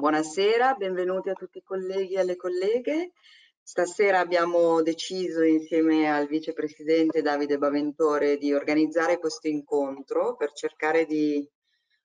Buonasera, benvenuti a tutti i colleghi e alle colleghe. Stasera abbiamo deciso insieme al vicepresidente Davide Baventore di organizzare questo incontro per cercare di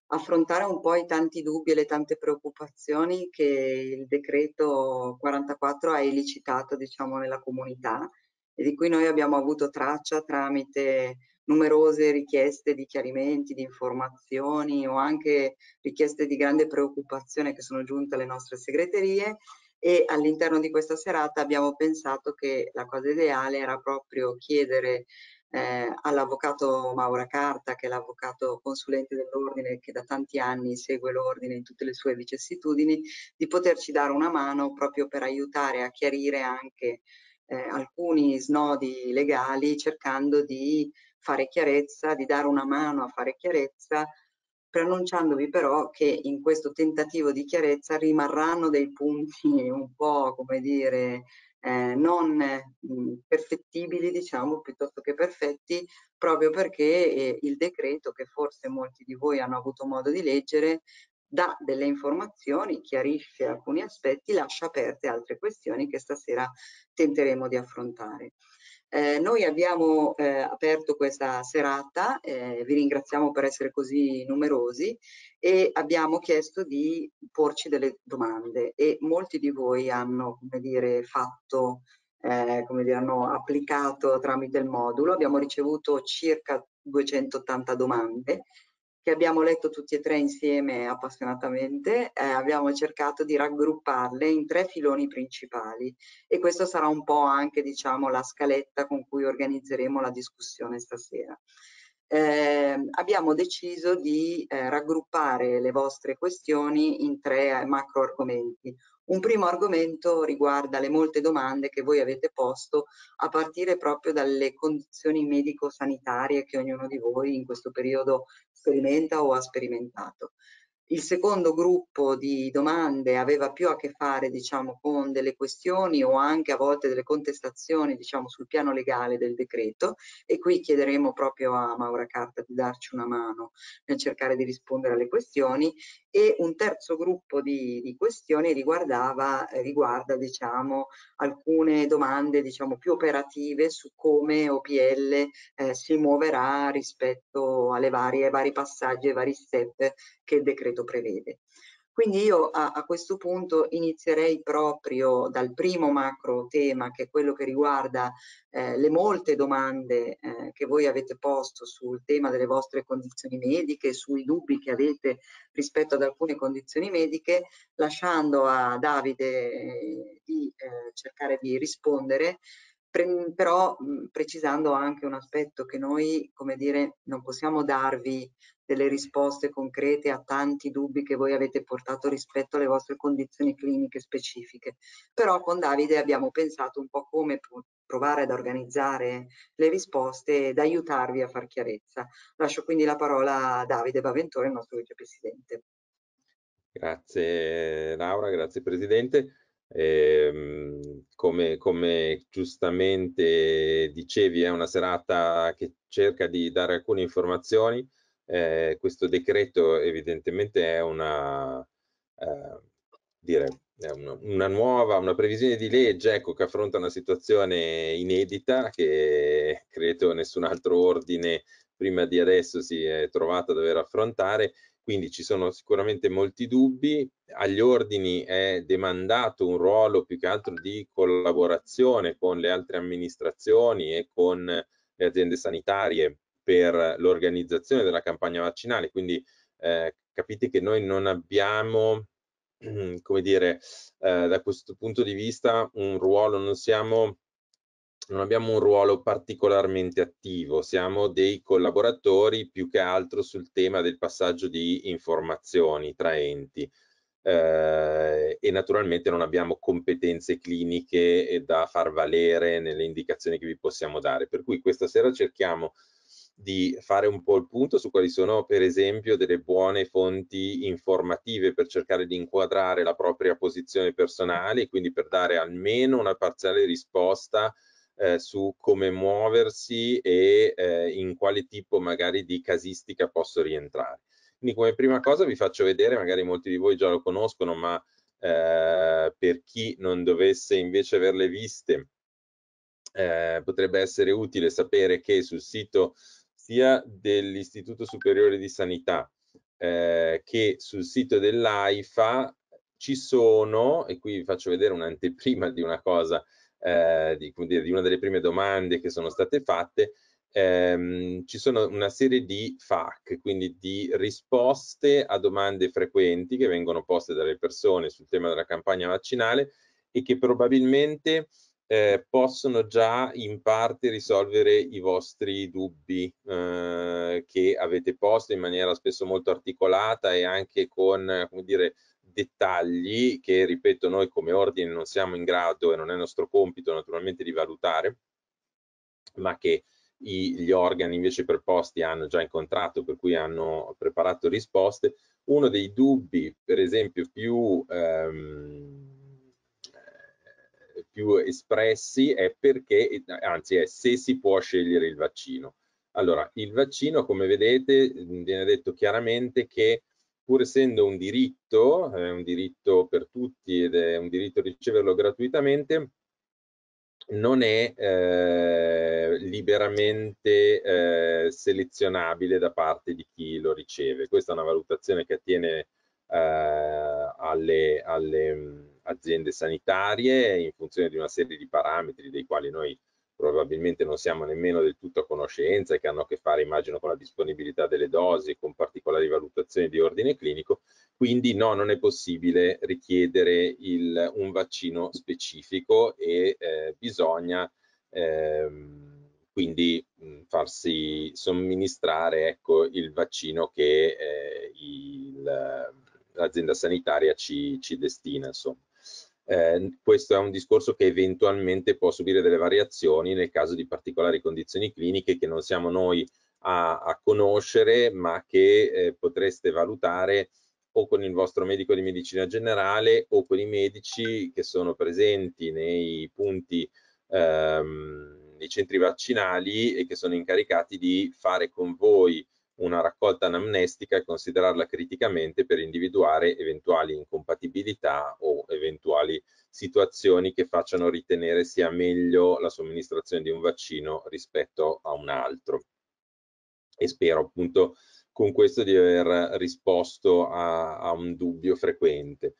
affrontare un po' i tanti dubbi e le tante preoccupazioni che il decreto 44 ha elicitato diciamo nella comunità e di cui noi abbiamo avuto traccia tramite numerose richieste di chiarimenti, di informazioni o anche richieste di grande preoccupazione che sono giunte alle nostre segreterie e all'interno di questa serata abbiamo pensato che la cosa ideale era proprio chiedere eh, all'avvocato Maura Carta, che è l'avvocato consulente dell'ordine che da tanti anni segue l'ordine in tutte le sue vicissitudini, di poterci dare una mano proprio per aiutare a chiarire anche eh, alcuni snodi legali cercando di fare chiarezza, di dare una mano a fare chiarezza, preannunciandovi però che in questo tentativo di chiarezza rimarranno dei punti un po', come dire, eh, non mh, perfettibili, diciamo, piuttosto che perfetti, proprio perché eh, il decreto, che forse molti di voi hanno avuto modo di leggere, dà delle informazioni, chiarisce alcuni aspetti, lascia aperte altre questioni che stasera tenteremo di affrontare. Eh, noi abbiamo eh, aperto questa serata, eh, vi ringraziamo per essere così numerosi e abbiamo chiesto di porci delle domande e molti di voi hanno, come dire, fatto, eh, come dire, hanno applicato tramite il modulo. Abbiamo ricevuto circa 280 domande che abbiamo letto tutti e tre insieme appassionatamente, eh, abbiamo cercato di raggrupparle in tre filoni principali e questo sarà un po' anche diciamo, la scaletta con cui organizzeremo la discussione stasera. Eh, abbiamo deciso di eh, raggruppare le vostre questioni in tre macro argomenti. Un primo argomento riguarda le molte domande che voi avete posto a partire proprio dalle condizioni medico-sanitarie che ognuno di voi in questo periodo sperimenta o ha sperimentato. Il secondo gruppo di domande aveva più a che fare diciamo, con delle questioni o anche a volte delle contestazioni diciamo, sul piano legale del decreto e qui chiederemo proprio a Maura Carta di darci una mano nel cercare di rispondere alle questioni e un terzo gruppo di, di questioni riguardava, eh, riguarda diciamo, alcune domande diciamo, più operative su come OPL eh, si muoverà rispetto alle varie, ai vari passaggi, ai vari step che il decreto prevede. Quindi io a, a, questo punto inizierei proprio dal primo macro tema che è quello che riguarda eh, le molte domande eh, che voi avete posto sul tema delle vostre condizioni mediche, sui dubbi che avete rispetto ad alcune condizioni mediche, lasciando a Davide eh, di eh, cercare di rispondere però mh, precisando anche un aspetto che noi, come dire, non possiamo darvi delle risposte concrete a tanti dubbi che voi avete portato rispetto alle vostre condizioni cliniche specifiche. Però con Davide abbiamo pensato un po' come provare ad organizzare le risposte ed aiutarvi a far chiarezza. Lascio quindi la parola a Davide Baventore, il nostro vicepresidente. Grazie Laura, grazie Presidente. Eh, come, come, giustamente dicevi, è una serata che cerca di dare alcune informazioni. Eh, questo decreto evidentemente è una, eh, dire, è una, una, nuova, una previsione di legge ecco, che affronta una situazione inedita che credo nessun altro ordine prima di adesso si è trovato a dover affrontare quindi ci sono sicuramente molti dubbi, agli ordini è demandato un ruolo più che altro di collaborazione con le altre amministrazioni e con le aziende sanitarie per l'organizzazione della campagna vaccinale, quindi eh, capite che noi non abbiamo, come dire, eh, da questo punto di vista un ruolo, non siamo non abbiamo un ruolo particolarmente attivo, siamo dei collaboratori più che altro sul tema del passaggio di informazioni tra enti eh, e naturalmente non abbiamo competenze cliniche da far valere nelle indicazioni che vi possiamo dare. Per cui questa sera cerchiamo di fare un po' il punto su quali sono per esempio delle buone fonti informative per cercare di inquadrare la propria posizione personale e quindi per dare almeno una parziale risposta eh, su come muoversi e eh, in quale tipo magari di casistica posso rientrare. Quindi come prima cosa vi faccio vedere, magari molti di voi già lo conoscono, ma eh, per chi non dovesse invece averle viste, eh, potrebbe essere utile sapere che sul sito sia dell'Istituto Superiore di Sanità eh, che sul sito dell'AIFA ci sono, e qui vi faccio vedere un'anteprima di una cosa, eh, di, di, una delle prime domande che sono state fatte, ehm, ci sono una serie di FAQ, quindi di risposte a domande frequenti che vengono poste dalle persone sul tema della campagna vaccinale e che probabilmente eh, possono già in parte risolvere i vostri dubbi eh, che avete posto in maniera spesso molto articolata e anche con, come dire, dettagli che, ripeto, noi come ordine non siamo in grado e non è nostro compito naturalmente di valutare, ma che i, gli organi invece preposti hanno già incontrato, per cui hanno preparato risposte. Uno dei dubbi, per esempio, più... Ehm, più espressi è perché, anzi è se si può scegliere il vaccino. Allora, il vaccino, come vedete, viene detto chiaramente che pur essendo un diritto, è un diritto per tutti ed è un diritto riceverlo gratuitamente, non è eh, liberamente eh, selezionabile da parte di chi lo riceve. Questa è una valutazione che attiene eh, alle, alle aziende sanitarie in funzione di una serie di parametri dei quali noi probabilmente non siamo nemmeno del tutto a conoscenza e che hanno a che fare, immagino, con la disponibilità delle dosi, con particolari valutazioni di ordine clinico, quindi no, non è possibile richiedere il, un vaccino specifico e eh, bisogna ehm, quindi mh, farsi somministrare ecco, il vaccino che eh, l'azienda sanitaria ci, ci destina. Insomma. Eh, questo è un discorso che eventualmente può subire delle variazioni nel caso di particolari condizioni cliniche che non siamo noi a, a conoscere, ma che eh, potreste valutare o con il vostro medico di medicina generale o con i medici che sono presenti nei punti, ehm, nei centri vaccinali e che sono incaricati di fare con voi una raccolta anamnestica e considerarla criticamente per individuare eventuali incompatibilità o eventuali situazioni che facciano ritenere sia meglio la somministrazione di un vaccino rispetto a un altro. E spero appunto con questo di aver risposto a, a un dubbio frequente.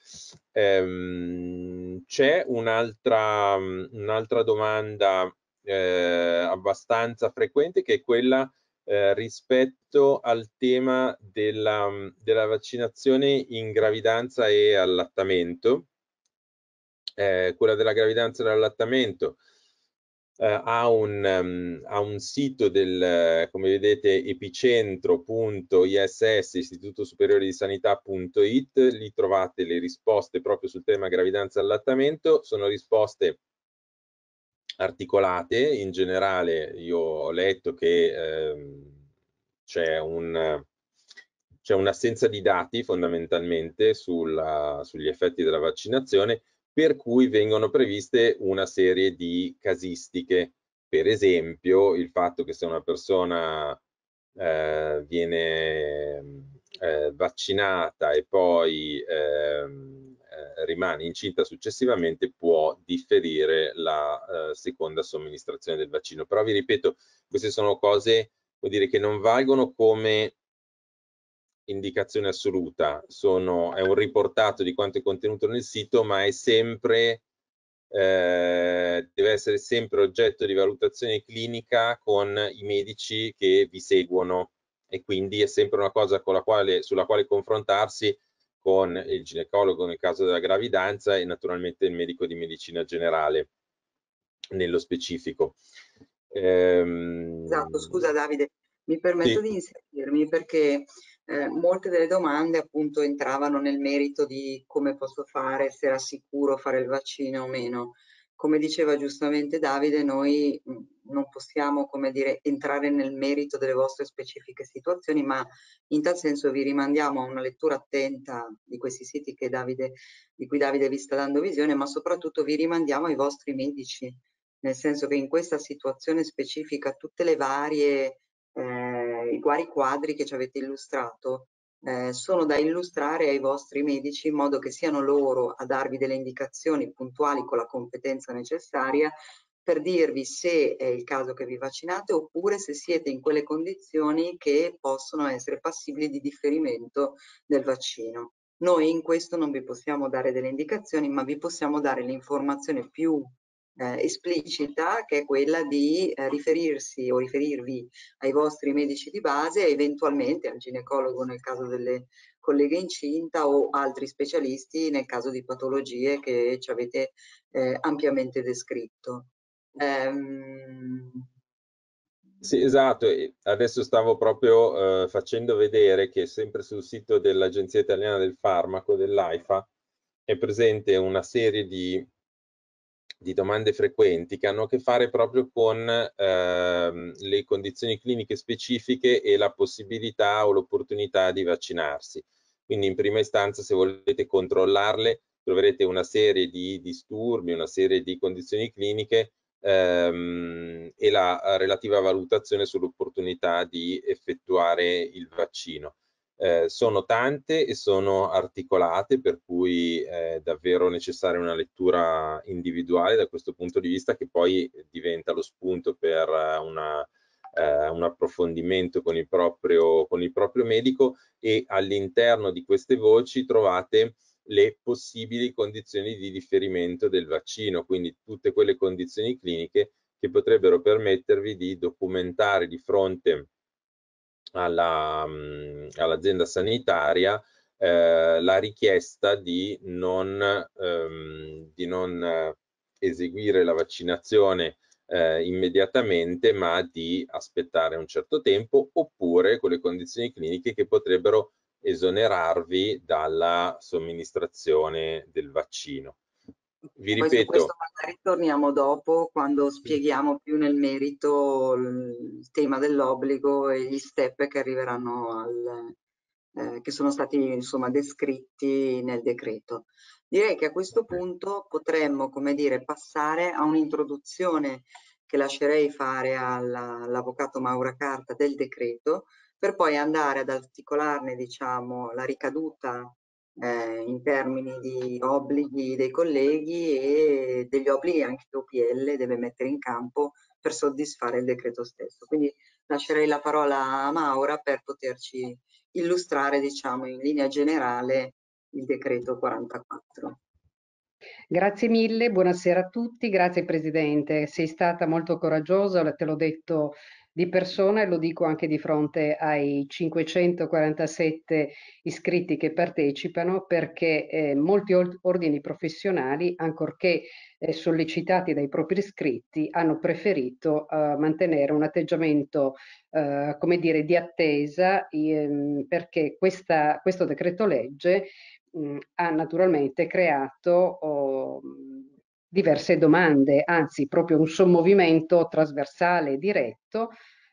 Ehm, C'è un'altra un domanda eh, abbastanza frequente che è quella eh, rispetto al tema della, della, vaccinazione in gravidanza e allattamento. Eh, quella della gravidanza e dell'allattamento eh, ha, um, ha, un, sito del, come vedete, epicentro.iss, Istituto Superiore di Sanità.it, lì trovate le risposte proprio sul tema gravidanza e allattamento, sono risposte articolate, in generale io ho letto che ehm, c'è un un'assenza di dati fondamentalmente sulla, sugli effetti della vaccinazione, per cui vengono previste una serie di casistiche. Per esempio, il fatto che se una persona eh, viene eh, vaccinata e poi eh, eh, rimane incinta successivamente può differire la eh, seconda somministrazione del vaccino. Però vi ripeto, queste sono cose vuol dire, che non valgono come indicazione assoluta, sono, è un riportato di quanto è contenuto nel sito, ma è sempre, eh, deve essere sempre oggetto di valutazione clinica con i medici che vi seguono e quindi è sempre una cosa quale, sulla quale confrontarsi con il ginecologo nel caso della gravidanza e naturalmente il medico di medicina generale nello specifico. Ehm... Esatto, scusa Davide, mi permetto sì. di inserirmi perché eh, molte delle domande appunto entravano nel merito di come posso fare, se era sicuro fare il vaccino o meno come diceva giustamente Davide, noi non possiamo, dire, entrare nel merito delle vostre specifiche situazioni, ma in tal senso vi rimandiamo a una lettura attenta di questi siti Davide, di cui Davide vi sta dando visione, ma soprattutto vi rimandiamo ai vostri medici, nel senso che in questa situazione specifica tutte le varie, eh, i vari quadri che ci avete illustrato eh, sono da illustrare ai vostri medici in modo che siano loro a darvi delle indicazioni puntuali con la competenza necessaria per dirvi se è il caso che vi vaccinate oppure se siete in quelle condizioni che possono essere passibili di differimento del vaccino. Noi in questo non vi possiamo dare delle indicazioni, ma vi possiamo dare l'informazione più eh, esplicita che è quella di eh, riferirsi o riferirvi ai vostri medici di base e eventualmente al ginecologo nel caso delle colleghe incinta o altri specialisti nel caso di patologie che ci avete eh, ampiamente descritto. Um... Sì, esatto. Adesso stavo proprio eh, facendo vedere che sempre sul sito dell'Agenzia Italiana del Farmaco, dell'AIFA, è presente una serie di, di, domande frequenti che hanno a che fare proprio con eh, le condizioni cliniche specifiche e la possibilità o l'opportunità di vaccinarsi. Quindi in prima istanza, se volete controllarle, troverete una serie di disturbi, una serie di condizioni cliniche ehm, e la relativa valutazione sull'opportunità di effettuare il vaccino. Eh, sono tante e sono articolate, per cui è davvero necessaria una lettura individuale da questo punto di vista che poi diventa lo spunto per una, eh, un approfondimento con il, proprio, con il proprio medico e all'interno di queste voci trovate le possibili condizioni di differimento del vaccino, quindi tutte quelle condizioni cliniche che potrebbero permettervi di documentare di fronte mm, all'azienda all sanitaria eh, la richiesta di non, ehm, di non eh, eseguire la vaccinazione eh, immediatamente, ma di aspettare un certo tempo, oppure quelle condizioni cliniche che potrebbero esonerarvi dalla somministrazione del vaccino. Vi ripeto, Poi su questo magari torniamo dopo quando spieghiamo più nel merito il tema dell'obbligo e gli step che arriveranno al, eh, che sono stati insomma descritti nel decreto. Direi che a questo punto potremmo, come dire, passare a un'introduzione che lascerei fare all'avvocato Maura Carta del decreto, per poi andare ad articolarne diciamo, la ricaduta eh, in termini di obblighi dei colleghi e degli obblighi anche che OPL deve mettere in campo per soddisfare il decreto stesso. Quindi lascerei la parola a Maura per poterci illustrare diciamo, in linea generale il decreto 44. Grazie mille, buonasera a tutti, grazie Presidente, sei stata molto coraggiosa, te l'ho detto di persona e lo dico anche di fronte ai 547 iscritti che partecipano perché eh, molti ordini professionali, ancorché eh, sollecitati dai propri iscritti, hanno preferito eh, mantenere un atteggiamento, eh, come dire, di attesa ehm, perché questa, questo decreto legge mh, ha naturalmente creato oh, diverse domande, anzi proprio un sommovimento trasversale e diretto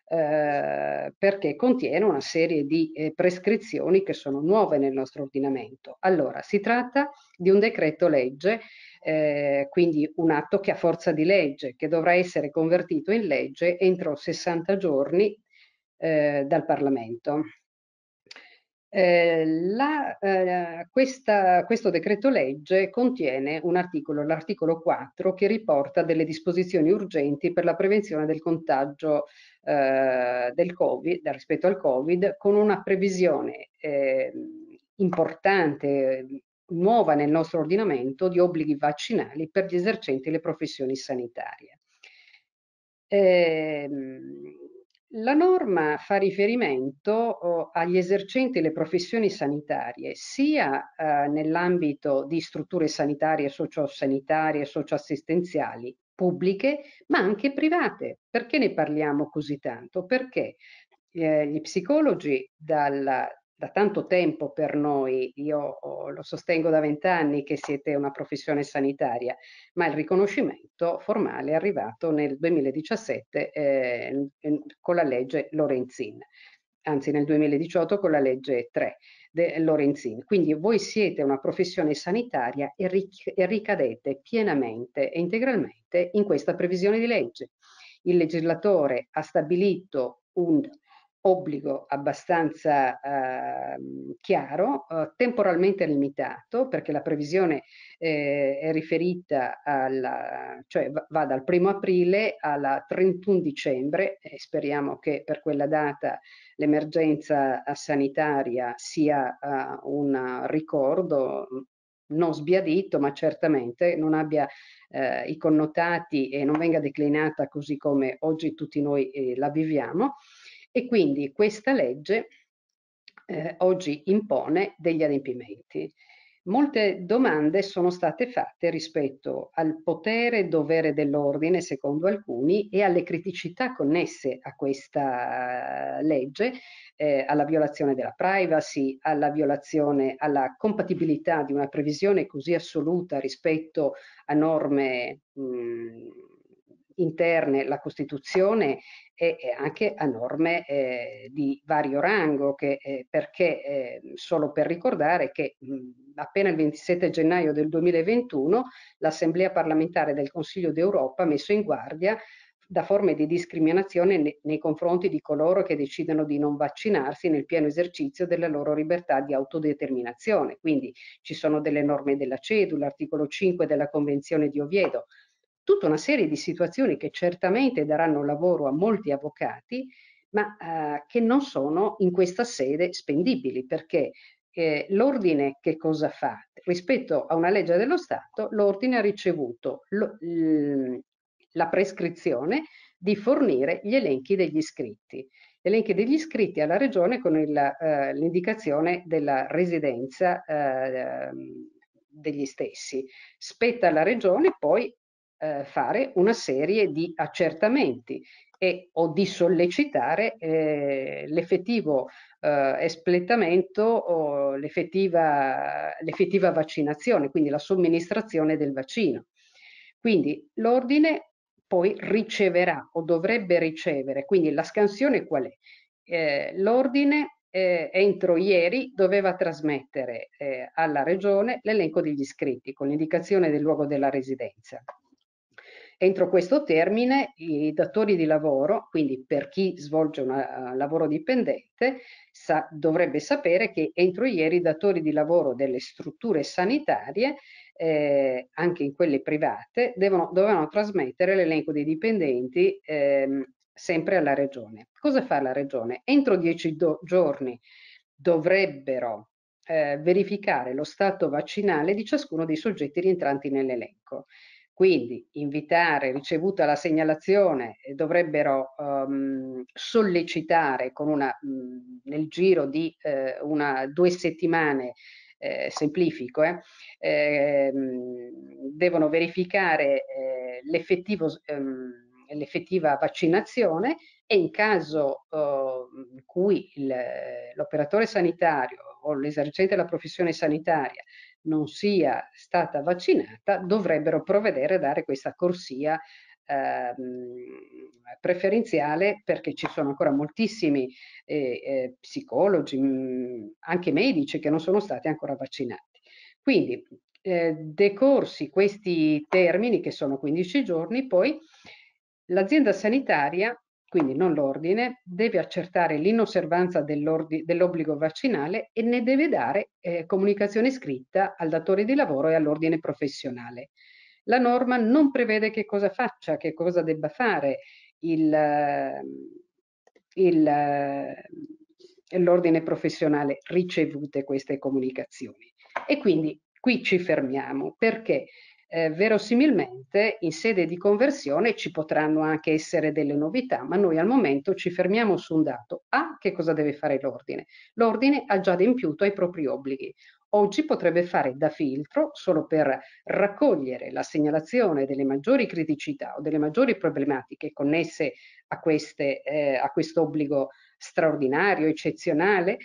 eh, perché contiene una serie di eh, prescrizioni che sono nuove nel nostro ordinamento. Allora, si tratta di un decreto legge, eh, quindi un atto che ha forza di legge, che dovrà essere convertito in legge entro 60 giorni eh, dal Parlamento. Eh, la, eh, questa, questo decreto legge contiene un articolo, l'articolo 4, che riporta delle disposizioni urgenti per la prevenzione del contagio eh, del COVID, rispetto al Covid, con una previsione ehm, importante, nuova nel nostro ordinamento, di obblighi vaccinali per gli esercenti le professioni sanitarie. Ehm, la norma fa riferimento agli esercenti le professioni sanitarie sia eh, nell'ambito di strutture sanitarie, sociosanitarie, socioassistenziali pubbliche, ma anche private. Perché ne parliamo così tanto? Perché eh, gli psicologi dalla, da tanto tempo per noi, io oh, lo sostengo da vent'anni che siete una professione sanitaria, ma il riconoscimento formale è arrivato nel 2017 eh, con la legge Lorenzin, anzi nel 2018 con la legge 3 Lorenzin. Quindi voi siete una professione sanitaria e, ric e ricadete pienamente e integralmente in questa previsione di legge. Il legislatore ha stabilito un obbligo abbastanza eh, chiaro, eh, temporalmente limitato, perché la previsione eh, è riferita alla, cioè va dal primo aprile alla 31 dicembre e speriamo che per quella data l'emergenza sanitaria sia uh, un ricordo non sbiadito, ma certamente non abbia eh, i connotati e non venga declinata così come oggi tutti noi eh, la viviamo. E quindi questa legge eh, oggi impone degli adempimenti. Molte domande sono state fatte rispetto al potere e dovere dell'ordine, secondo alcuni, e alle criticità connesse a questa legge, eh, alla violazione della privacy, alla violazione, alla compatibilità di una previsione così assoluta rispetto a norme mh, interne, la Costituzione e, anche a norme eh, di vario rango, che, eh, perché eh, solo per ricordare che mh, appena il 27 gennaio del 2021 l'Assemblea parlamentare del Consiglio d'Europa ha messo in guardia da forme di discriminazione ne, nei confronti di coloro che decidono di non vaccinarsi nel pieno esercizio della loro libertà di autodeterminazione. Quindi ci sono delle norme della CEDU, l'articolo 5 della Convenzione di Oviedo, tutta una serie di situazioni che certamente daranno lavoro a molti avvocati, ma eh, che non sono in questa sede spendibili, perché eh, l'ordine che cosa fa? Rispetto a una legge dello Stato, l'ordine ha ricevuto lo, la prescrizione di fornire gli elenchi degli iscritti. Elenchi degli iscritti alla regione con eh, l'indicazione della residenza eh, degli stessi. Spetta alla regione poi eh, fare una serie di accertamenti e, o di sollecitare eh, l'effettivo eh, espletamento o l'effettiva, l'effettiva vaccinazione, quindi la somministrazione del vaccino. Quindi l'ordine poi riceverà o dovrebbe ricevere, quindi la scansione qual è? Eh, l'ordine eh, entro ieri doveva trasmettere eh, alla regione l'elenco degli iscritti con l'indicazione del luogo della residenza. Entro questo termine i datori di lavoro, quindi per chi svolge un uh, lavoro dipendente, sa, dovrebbe sapere che entro ieri i datori di lavoro delle strutture sanitarie, eh, anche in quelle private, devono, dovevano trasmettere l'elenco dei dipendenti eh, sempre alla regione. Cosa fa la regione? Entro dieci giorni dovrebbero eh, verificare lo stato vaccinale di ciascuno dei soggetti rientranti nell'elenco. Quindi invitare, ricevuta la segnalazione, eh, dovrebbero um, sollecitare una, nel giro di eh, una, due settimane, eh, semplifico, eh, ehm, devono verificare eh, ehm, l'effettiva vaccinazione e in caso uh, in cui l'operatore sanitario o l'esercente della professione sanitaria non sia stata vaccinata, dovrebbero provvedere a dare questa corsia eh, preferenziale perché ci sono ancora moltissimi eh, eh, psicologi, mm, anche medici che non sono stati ancora vaccinati. Quindi eh, decorsi questi termini che sono 15 giorni, poi l'azienda sanitaria quindi non l'ordine, deve accertare l'inosservanza dell'obbligo vaccinale e ne deve dare eh, comunicazione scritta al datore di lavoro e all'ordine professionale. La norma non prevede che cosa faccia, che cosa debba fare l'ordine professionale ricevute queste comunicazioni. E quindi qui ci fermiamo perché eh, verosimilmente in sede di conversione ci potranno anche essere delle novità, ma noi al momento ci fermiamo su un dato. A, che cosa deve fare l'ordine? L'ordine ha già adempiuto ai propri obblighi. Oggi potrebbe fare da filtro solo per raccogliere la segnalazione delle maggiori criticità o delle maggiori problematiche connesse a, queste, eh, a questo obbligo straordinario, eccezionale,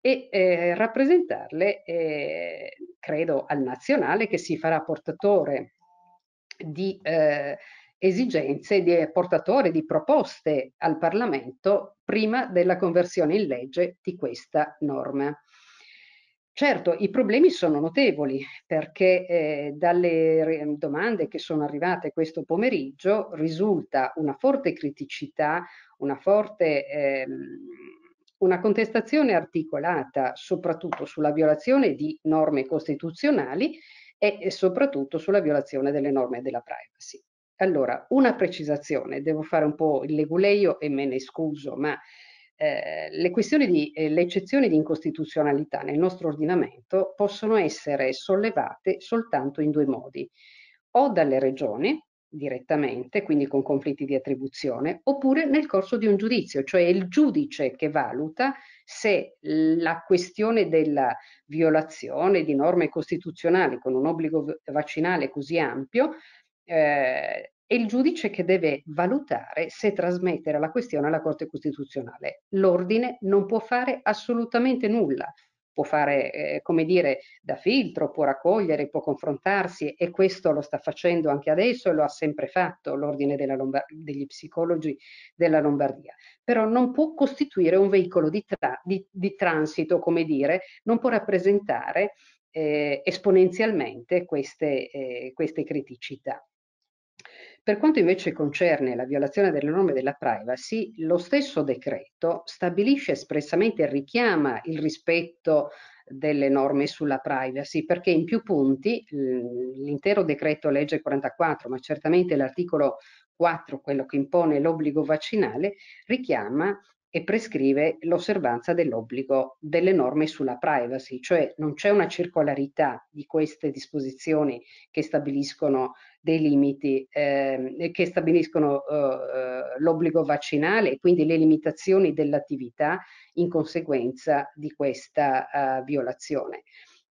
e eh, rappresentarle, eh, credo, al nazionale che si farà portatore di eh, esigenze, di, portatore di proposte al Parlamento prima della conversione in legge di questa norma. Certo, i problemi sono notevoli perché eh, dalle domande che sono arrivate questo pomeriggio risulta una forte criticità, una forte... Ehm, una contestazione articolata soprattutto sulla violazione di norme costituzionali e soprattutto sulla violazione delle norme della privacy. Allora, una precisazione, devo fare un po' il leguleio e me ne scuso, ma eh, le questioni di, eh, le eccezioni di incostituzionalità nel nostro ordinamento possono essere sollevate soltanto in due modi, o dalle regioni direttamente, quindi con conflitti di attribuzione, oppure nel corso di un giudizio, cioè il giudice che valuta se la questione della violazione di norme costituzionali con un obbligo vaccinale così ampio eh, è il giudice che deve valutare se trasmettere la questione alla Corte Costituzionale. L'ordine non può fare assolutamente nulla, può fare, eh, come dire, da filtro, può raccogliere, può confrontarsi e questo lo sta facendo anche adesso e lo ha sempre fatto l'Ordine degli psicologi della Lombardia, però non può costituire un veicolo di, tra di, di transito, come dire, non può rappresentare eh, esponenzialmente queste, eh, queste criticità. Per quanto invece concerne la violazione delle norme della privacy, lo stesso decreto stabilisce espressamente e richiama il rispetto delle norme sulla privacy, perché in più punti l'intero decreto legge 44, ma certamente l'articolo 4, quello che impone l'obbligo vaccinale, richiama e prescrive l'osservanza dell'obbligo delle norme sulla privacy, cioè non c'è una circolarità di queste disposizioni che stabiliscono dei limiti, eh, che stabiliscono eh, l'obbligo vaccinale e quindi le limitazioni dell'attività in conseguenza di questa uh, violazione.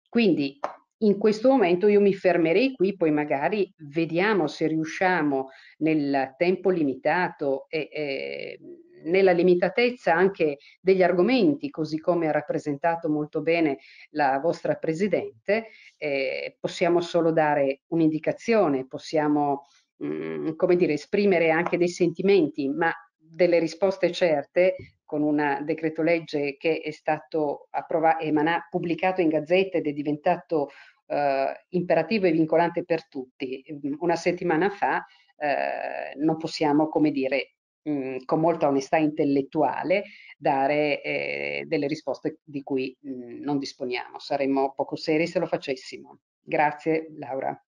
Quindi in questo momento io mi fermerei qui, poi magari vediamo se riusciamo nel tempo limitato e, e nella limitatezza anche degli argomenti, così come ha rappresentato molto bene la vostra Presidente, eh, possiamo solo dare un'indicazione, possiamo mh, mm, come dire, esprimere anche dei sentimenti, ma delle risposte certe con un decreto legge che è stato emanato, pubblicato in gazzetta ed è diventato eh, imperativo e vincolante per tutti. Una settimana fa, eh, non possiamo, come dire, mh, con molta onestà intellettuale dare eh, delle risposte di cui mh, non disponiamo. Saremmo poco seri se lo facessimo. Grazie Laura.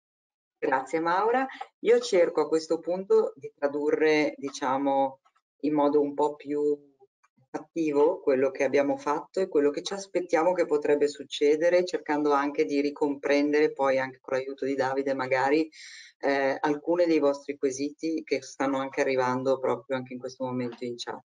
Grazie Maura. Io cerco a questo punto di tradurre, diciamo, in modo un po' più attivo quello che abbiamo fatto e quello che ci aspettiamo che potrebbe succedere, cercando anche di ricomprendere poi anche con l'aiuto di Davide magari eh, alcuni dei vostri quesiti che stanno anche arrivando proprio anche in questo momento in chat.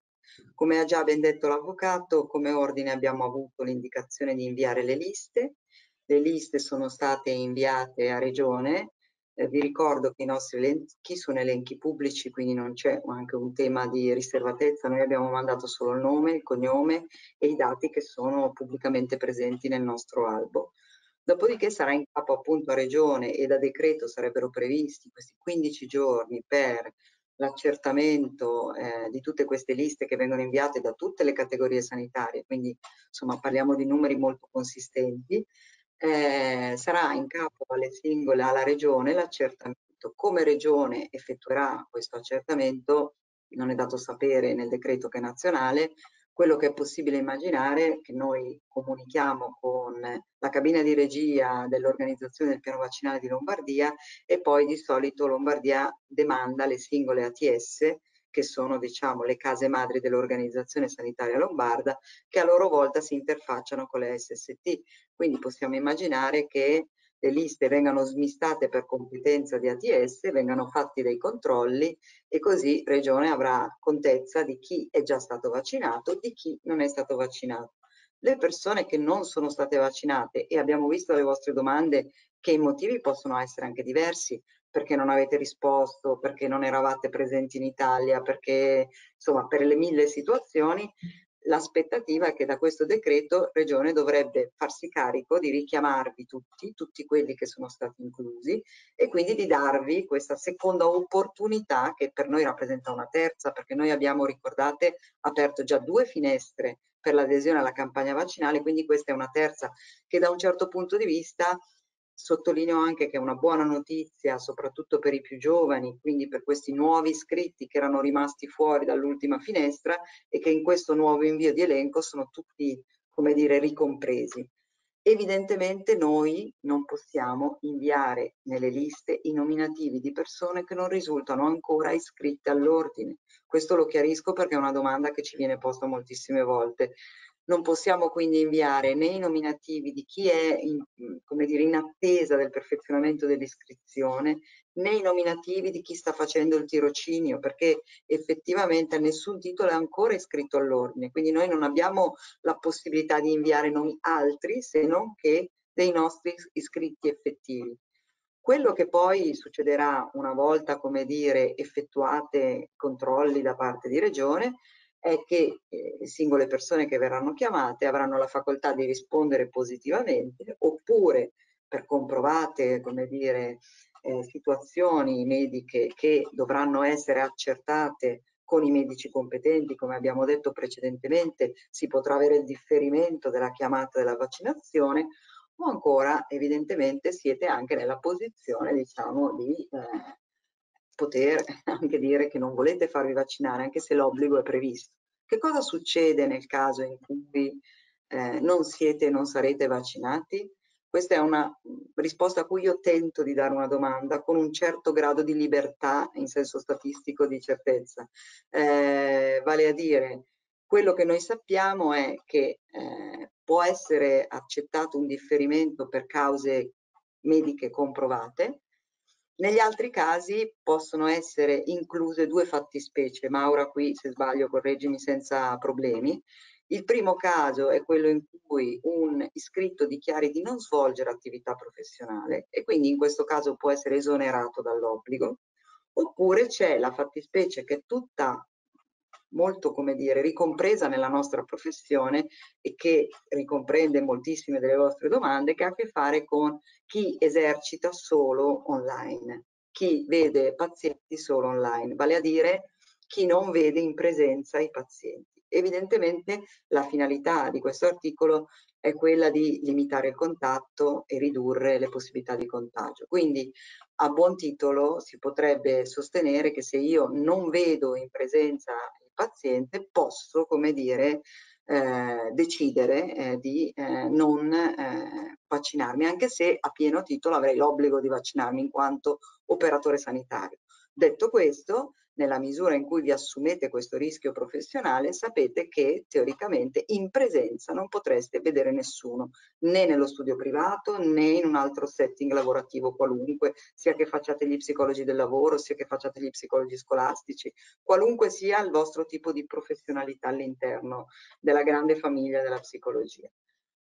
Come ha già ben detto l'avvocato, come ordine abbiamo avuto l'indicazione di inviare le liste. Le liste sono state inviate a regione. Eh, vi ricordo che i nostri elenchi sono elenchi pubblici, quindi non c'è anche un tema di riservatezza. Noi abbiamo mandato solo il nome, il cognome e i dati che sono pubblicamente presenti nel nostro albo. Dopodiché sarà in capo appunto a regione e da decreto sarebbero previsti questi 15 giorni per l'accertamento eh, di tutte queste liste che vengono inviate da tutte le categorie sanitarie, quindi insomma parliamo di numeri molto consistenti, eh, sarà in capo alle singole, alla regione l'accertamento. Come regione effettuerà questo accertamento, non è dato sapere nel decreto che è nazionale, quello che è possibile immaginare, che noi comunichiamo con la cabina di regia dell'organizzazione del piano vaccinale di Lombardia e poi di solito Lombardia demanda le singole ATS che sono diciamo le case madri dell'organizzazione sanitaria lombarda che a loro volta si interfacciano con le SST. Quindi possiamo immaginare che le liste vengano smistate per competenza di ATS, vengano fatti dei controlli e così Regione avrà contezza di chi è già stato vaccinato, di chi non è stato vaccinato. Le persone che non sono state vaccinate e abbiamo visto le vostre domande che i motivi possono essere anche diversi, perché non avete risposto, perché non eravate presenti in Italia, perché insomma per le mille situazioni, l'aspettativa è che da questo decreto Regione dovrebbe farsi carico di richiamarvi tutti, tutti quelli che sono stati inclusi e quindi di darvi questa seconda opportunità che per noi rappresenta una terza perché noi abbiamo, ricordate, aperto già due finestre per l'adesione alla campagna vaccinale, quindi questa è una terza che da un certo punto di vista Sottolineo anche che è una buona notizia, soprattutto per i più giovani, quindi per questi nuovi iscritti che erano rimasti fuori dall'ultima finestra e che in questo nuovo invio di elenco sono tutti, come dire, ricompresi. Evidentemente noi non possiamo inviare nelle liste i nominativi di persone che non risultano ancora iscritte all'ordine. Questo lo chiarisco perché è una domanda che ci viene posta moltissime volte. Non possiamo quindi inviare né i nominativi di chi è in, come dire, in attesa del perfezionamento dell'iscrizione, né i nominativi di chi sta facendo il tirocinio, perché effettivamente nessun titolo è ancora iscritto all'ordine. Quindi noi non abbiamo la possibilità di inviare nomi altri se non che dei nostri iscritti effettivi. Quello che poi succederà una volta, come dire, effettuate controlli da parte di regione è che eh, singole persone che verranno chiamate avranno la facoltà di rispondere positivamente oppure per comprovate come dire, eh, situazioni mediche che dovranno essere accertate con i medici competenti, come abbiamo detto precedentemente, si potrà avere il differimento della chiamata della vaccinazione o ancora evidentemente siete anche nella posizione diciamo di eh, poter anche dire che non volete farvi vaccinare anche se l'obbligo è previsto. Che cosa succede nel caso in cui eh, non siete e non sarete vaccinati? Questa è una risposta a cui io tento di dare una domanda con un certo grado di libertà in senso statistico di certezza. Eh, vale a dire, quello che noi sappiamo è che eh, può essere accettato un differimento per cause mediche comprovate, negli altri casi possono essere incluse due fattispecie, Maura qui se sbaglio correggimi senza problemi. Il primo caso è quello in cui un iscritto dichiari di non svolgere attività professionale e quindi in questo caso può essere esonerato dall'obbligo. Oppure c'è la fattispecie che tutta molto, come dire, ricompresa nella nostra professione e che ricomprende moltissime delle vostre domande, che ha a che fare con chi esercita solo online, chi vede pazienti solo online, vale a dire chi non vede in presenza i pazienti. Evidentemente la finalità di questo articolo è quella di limitare il contatto e ridurre le possibilità di contagio. Quindi a buon titolo si potrebbe sostenere che se io non vedo in presenza paziente posso, come dire, eh, decidere eh, di eh, non eh, vaccinarmi, anche se a pieno titolo avrei l'obbligo di vaccinarmi in quanto operatore sanitario. Detto questo, nella misura in cui vi assumete questo rischio professionale, sapete che teoricamente in presenza non potreste vedere nessuno, né nello studio privato né in un altro setting lavorativo qualunque, sia che facciate gli psicologi del lavoro, sia che facciate gli psicologi scolastici, qualunque sia il vostro tipo di professionalità all'interno della grande famiglia della psicologia.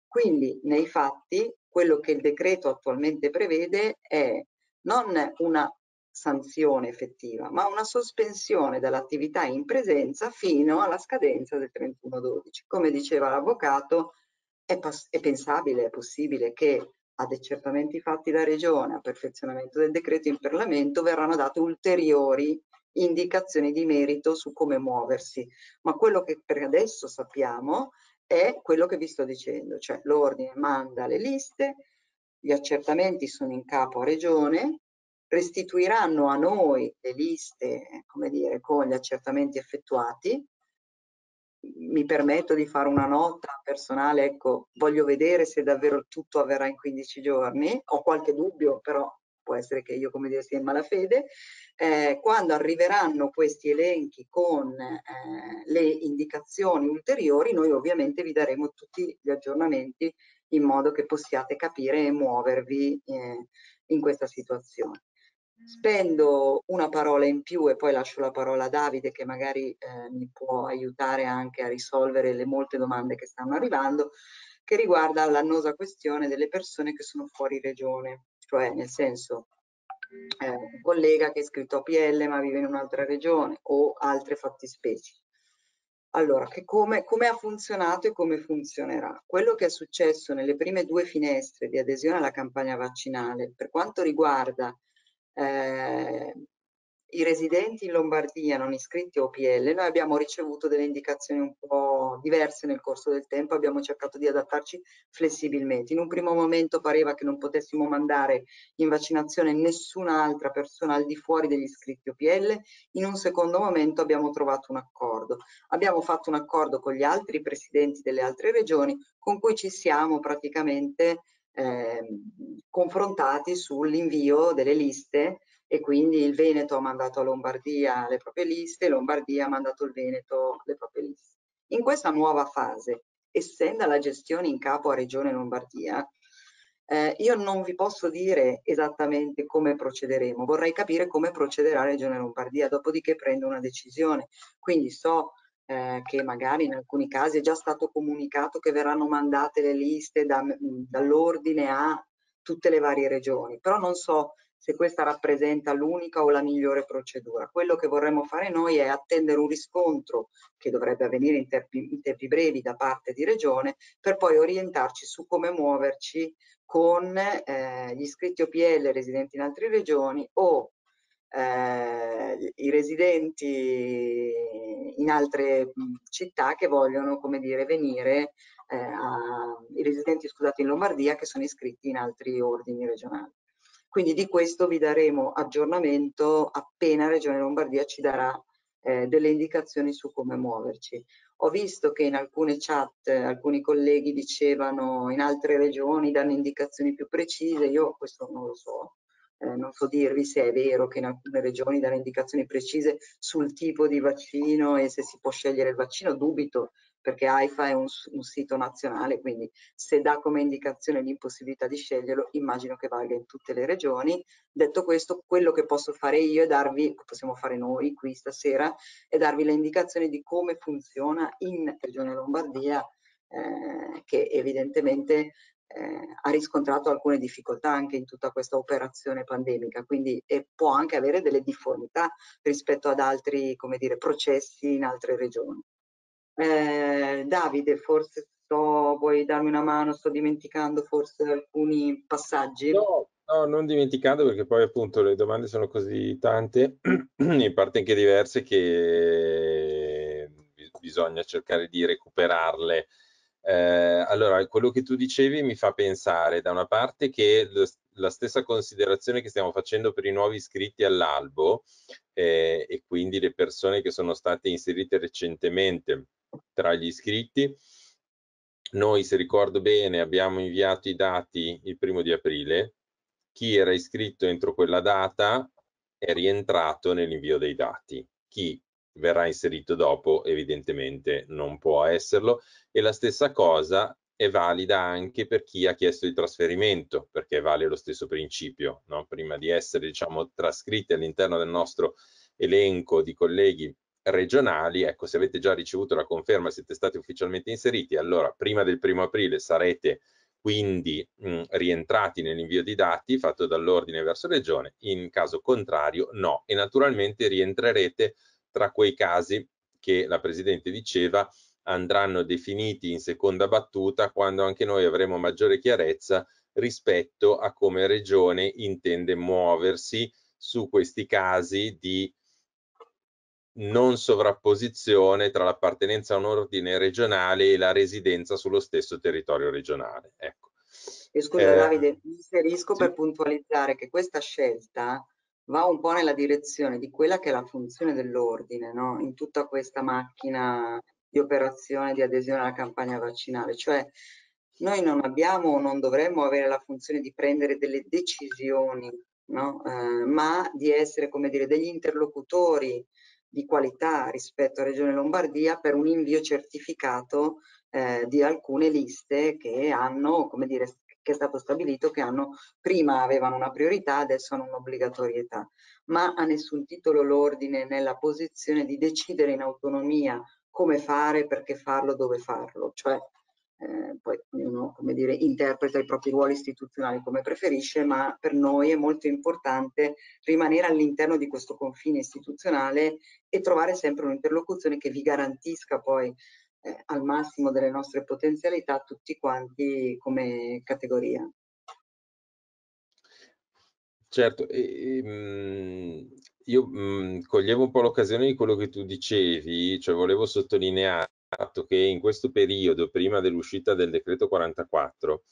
Quindi nei fatti quello che il decreto attualmente prevede è non una sanzione effettiva, ma una sospensione dell'attività in presenza fino alla scadenza del 31-12. Come diceva l'avvocato, è, è pensabile, è possibile che ad accertamenti fatti da Regione, a perfezionamento del decreto in Parlamento, verranno date ulteriori indicazioni di merito su come muoversi. Ma quello che per adesso sappiamo è quello che vi sto dicendo, cioè l'ordine manda le liste, gli accertamenti sono in capo a Regione, restituiranno a noi le liste, come dire, con gli accertamenti effettuati. Mi permetto di fare una nota personale, ecco, voglio vedere se davvero tutto avverrà in 15 giorni, ho qualche dubbio, però può essere che io, come dire, sia in malafede. Eh, quando arriveranno questi elenchi con eh, le indicazioni ulteriori, noi ovviamente vi daremo tutti gli aggiornamenti in modo che possiate capire e muovervi eh, in questa situazione. Spendo una parola in più e poi lascio la parola a Davide che magari eh, mi può aiutare anche a risolvere le molte domande che stanno arrivando, che riguarda l'annosa questione delle persone che sono fuori regione, cioè nel senso eh, un collega che è iscritto a PL ma vive in un'altra regione o altre fattispecie. Allora, come, come, ha funzionato e come funzionerà? Quello che è successo nelle prime due finestre di adesione alla campagna vaccinale per quanto riguarda eh, i residenti in Lombardia non iscritti OPL, noi abbiamo ricevuto delle indicazioni un po' diverse nel corso del tempo, abbiamo cercato di adattarci flessibilmente. In un primo momento pareva che non potessimo mandare in vaccinazione nessun'altra persona al di fuori degli iscritti OPL, in un secondo momento abbiamo trovato un accordo. Abbiamo fatto un accordo con gli altri presidenti delle altre regioni con cui ci siamo praticamente eh, confrontati sull'invio delle liste e quindi il Veneto ha mandato a Lombardia le proprie liste, Lombardia ha mandato il Veneto le proprie liste. In questa nuova fase, essendo la gestione in capo a Regione Lombardia, eh, io non vi posso dire esattamente come procederemo, vorrei capire come procederà Regione Lombardia, dopodiché prendo una decisione. Quindi so eh, che magari in alcuni casi è già stato comunicato che verranno mandate le liste da, dall'ordine a tutte le varie regioni, però non so se questa rappresenta l'unica o la migliore procedura. Quello che vorremmo fare noi è attendere un riscontro che dovrebbe avvenire in tempi, in tempi brevi da parte di Regione per poi orientarci su come muoverci con eh, gli iscritti OPL residenti in altre regioni o eh, i residenti in altre città che vogliono, come dire, venire, eh, a, i residenti scusate, in Lombardia che sono iscritti in altri ordini regionali. Quindi di questo vi daremo aggiornamento appena Regione Lombardia ci darà eh, delle indicazioni su come muoverci. Ho visto che in alcune chat alcuni colleghi dicevano in altre regioni danno indicazioni più precise, io questo non lo so. Eh, non so dirvi se è vero che in alcune regioni danno indicazioni precise sul tipo di vaccino e se si può scegliere il vaccino, dubito perché AIFA è un, un, sito nazionale, quindi se dà come indicazione l'impossibilità di sceglierlo, immagino che valga in tutte le regioni. Detto questo, quello che posso fare io è darvi, possiamo fare noi qui stasera, è darvi le indicazioni di come funziona in Regione Lombardia, eh, che evidentemente eh, ha riscontrato alcune difficoltà anche in tutta questa operazione pandemica, quindi può anche avere delle difformità rispetto ad altri come dire, processi in altre regioni. Eh, Davide, forse sto, vuoi darmi una mano? Sto dimenticando forse alcuni passaggi. No, no, non dimenticando perché poi appunto le domande sono così tante, in parte anche diverse, che bisogna cercare di recuperarle. Eh, allora, quello che tu dicevi mi fa pensare da una parte che lo, la stessa considerazione che stiamo facendo per i nuovi iscritti all'albo eh, e quindi le persone che sono state inserite recentemente tra gli iscritti. Noi, se ricordo bene, abbiamo inviato i dati il primo di aprile. Chi era iscritto entro quella data è rientrato nell'invio dei dati. Chi verrà inserito dopo evidentemente non può esserlo e la stessa cosa è valida anche per chi ha chiesto il trasferimento perché vale lo stesso principio no? prima di essere diciamo trascritti all'interno del nostro elenco di colleghi regionali, ecco se avete già ricevuto la conferma siete stati ufficialmente inseriti, allora prima del primo aprile sarete quindi mh, rientrati nell'invio di dati fatto dall'ordine verso regione, in caso contrario no e naturalmente rientrerete tra quei casi che la Presidente diceva andranno definiti in seconda battuta quando anche noi avremo maggiore chiarezza rispetto a come Regione intende muoversi su questi casi di non sovrapposizione tra l'appartenenza a un ordine regionale e la residenza sullo stesso territorio regionale. Ecco. E scusa eh, Davide, mi inserisco sì. per puntualizzare che questa scelta va un po' nella direzione di quella che è la funzione dell'ordine no? in tutta questa macchina di operazione di adesione alla campagna vaccinale, cioè noi non abbiamo o non dovremmo avere la funzione di prendere delle decisioni, no? eh, ma di essere come dire degli interlocutori di qualità rispetto a Regione Lombardia per un invio certificato eh, di alcune liste che hanno, come dire, che è stato stabilito che hanno, prima avevano una priorità, adesso hanno un'obbligatorietà, ma a nessun titolo l'ordine nella posizione di decidere in autonomia come fare, perché farlo, dove farlo, cioè eh, poi ognuno come dire, interpreta i propri ruoli istituzionali come preferisce, ma per noi è molto importante rimanere all'interno di questo confine istituzionale e trovare sempre un'interlocuzione che vi garantisca poi eh, al massimo delle nostre potenzialità tutti quanti come categoria. Certo, e, e, ehm, io mh, coglievo un po' l'occasione di quello che tu dicevi, cioè volevo sottolineare che in questo periodo, prima dell'uscita del decreto 44,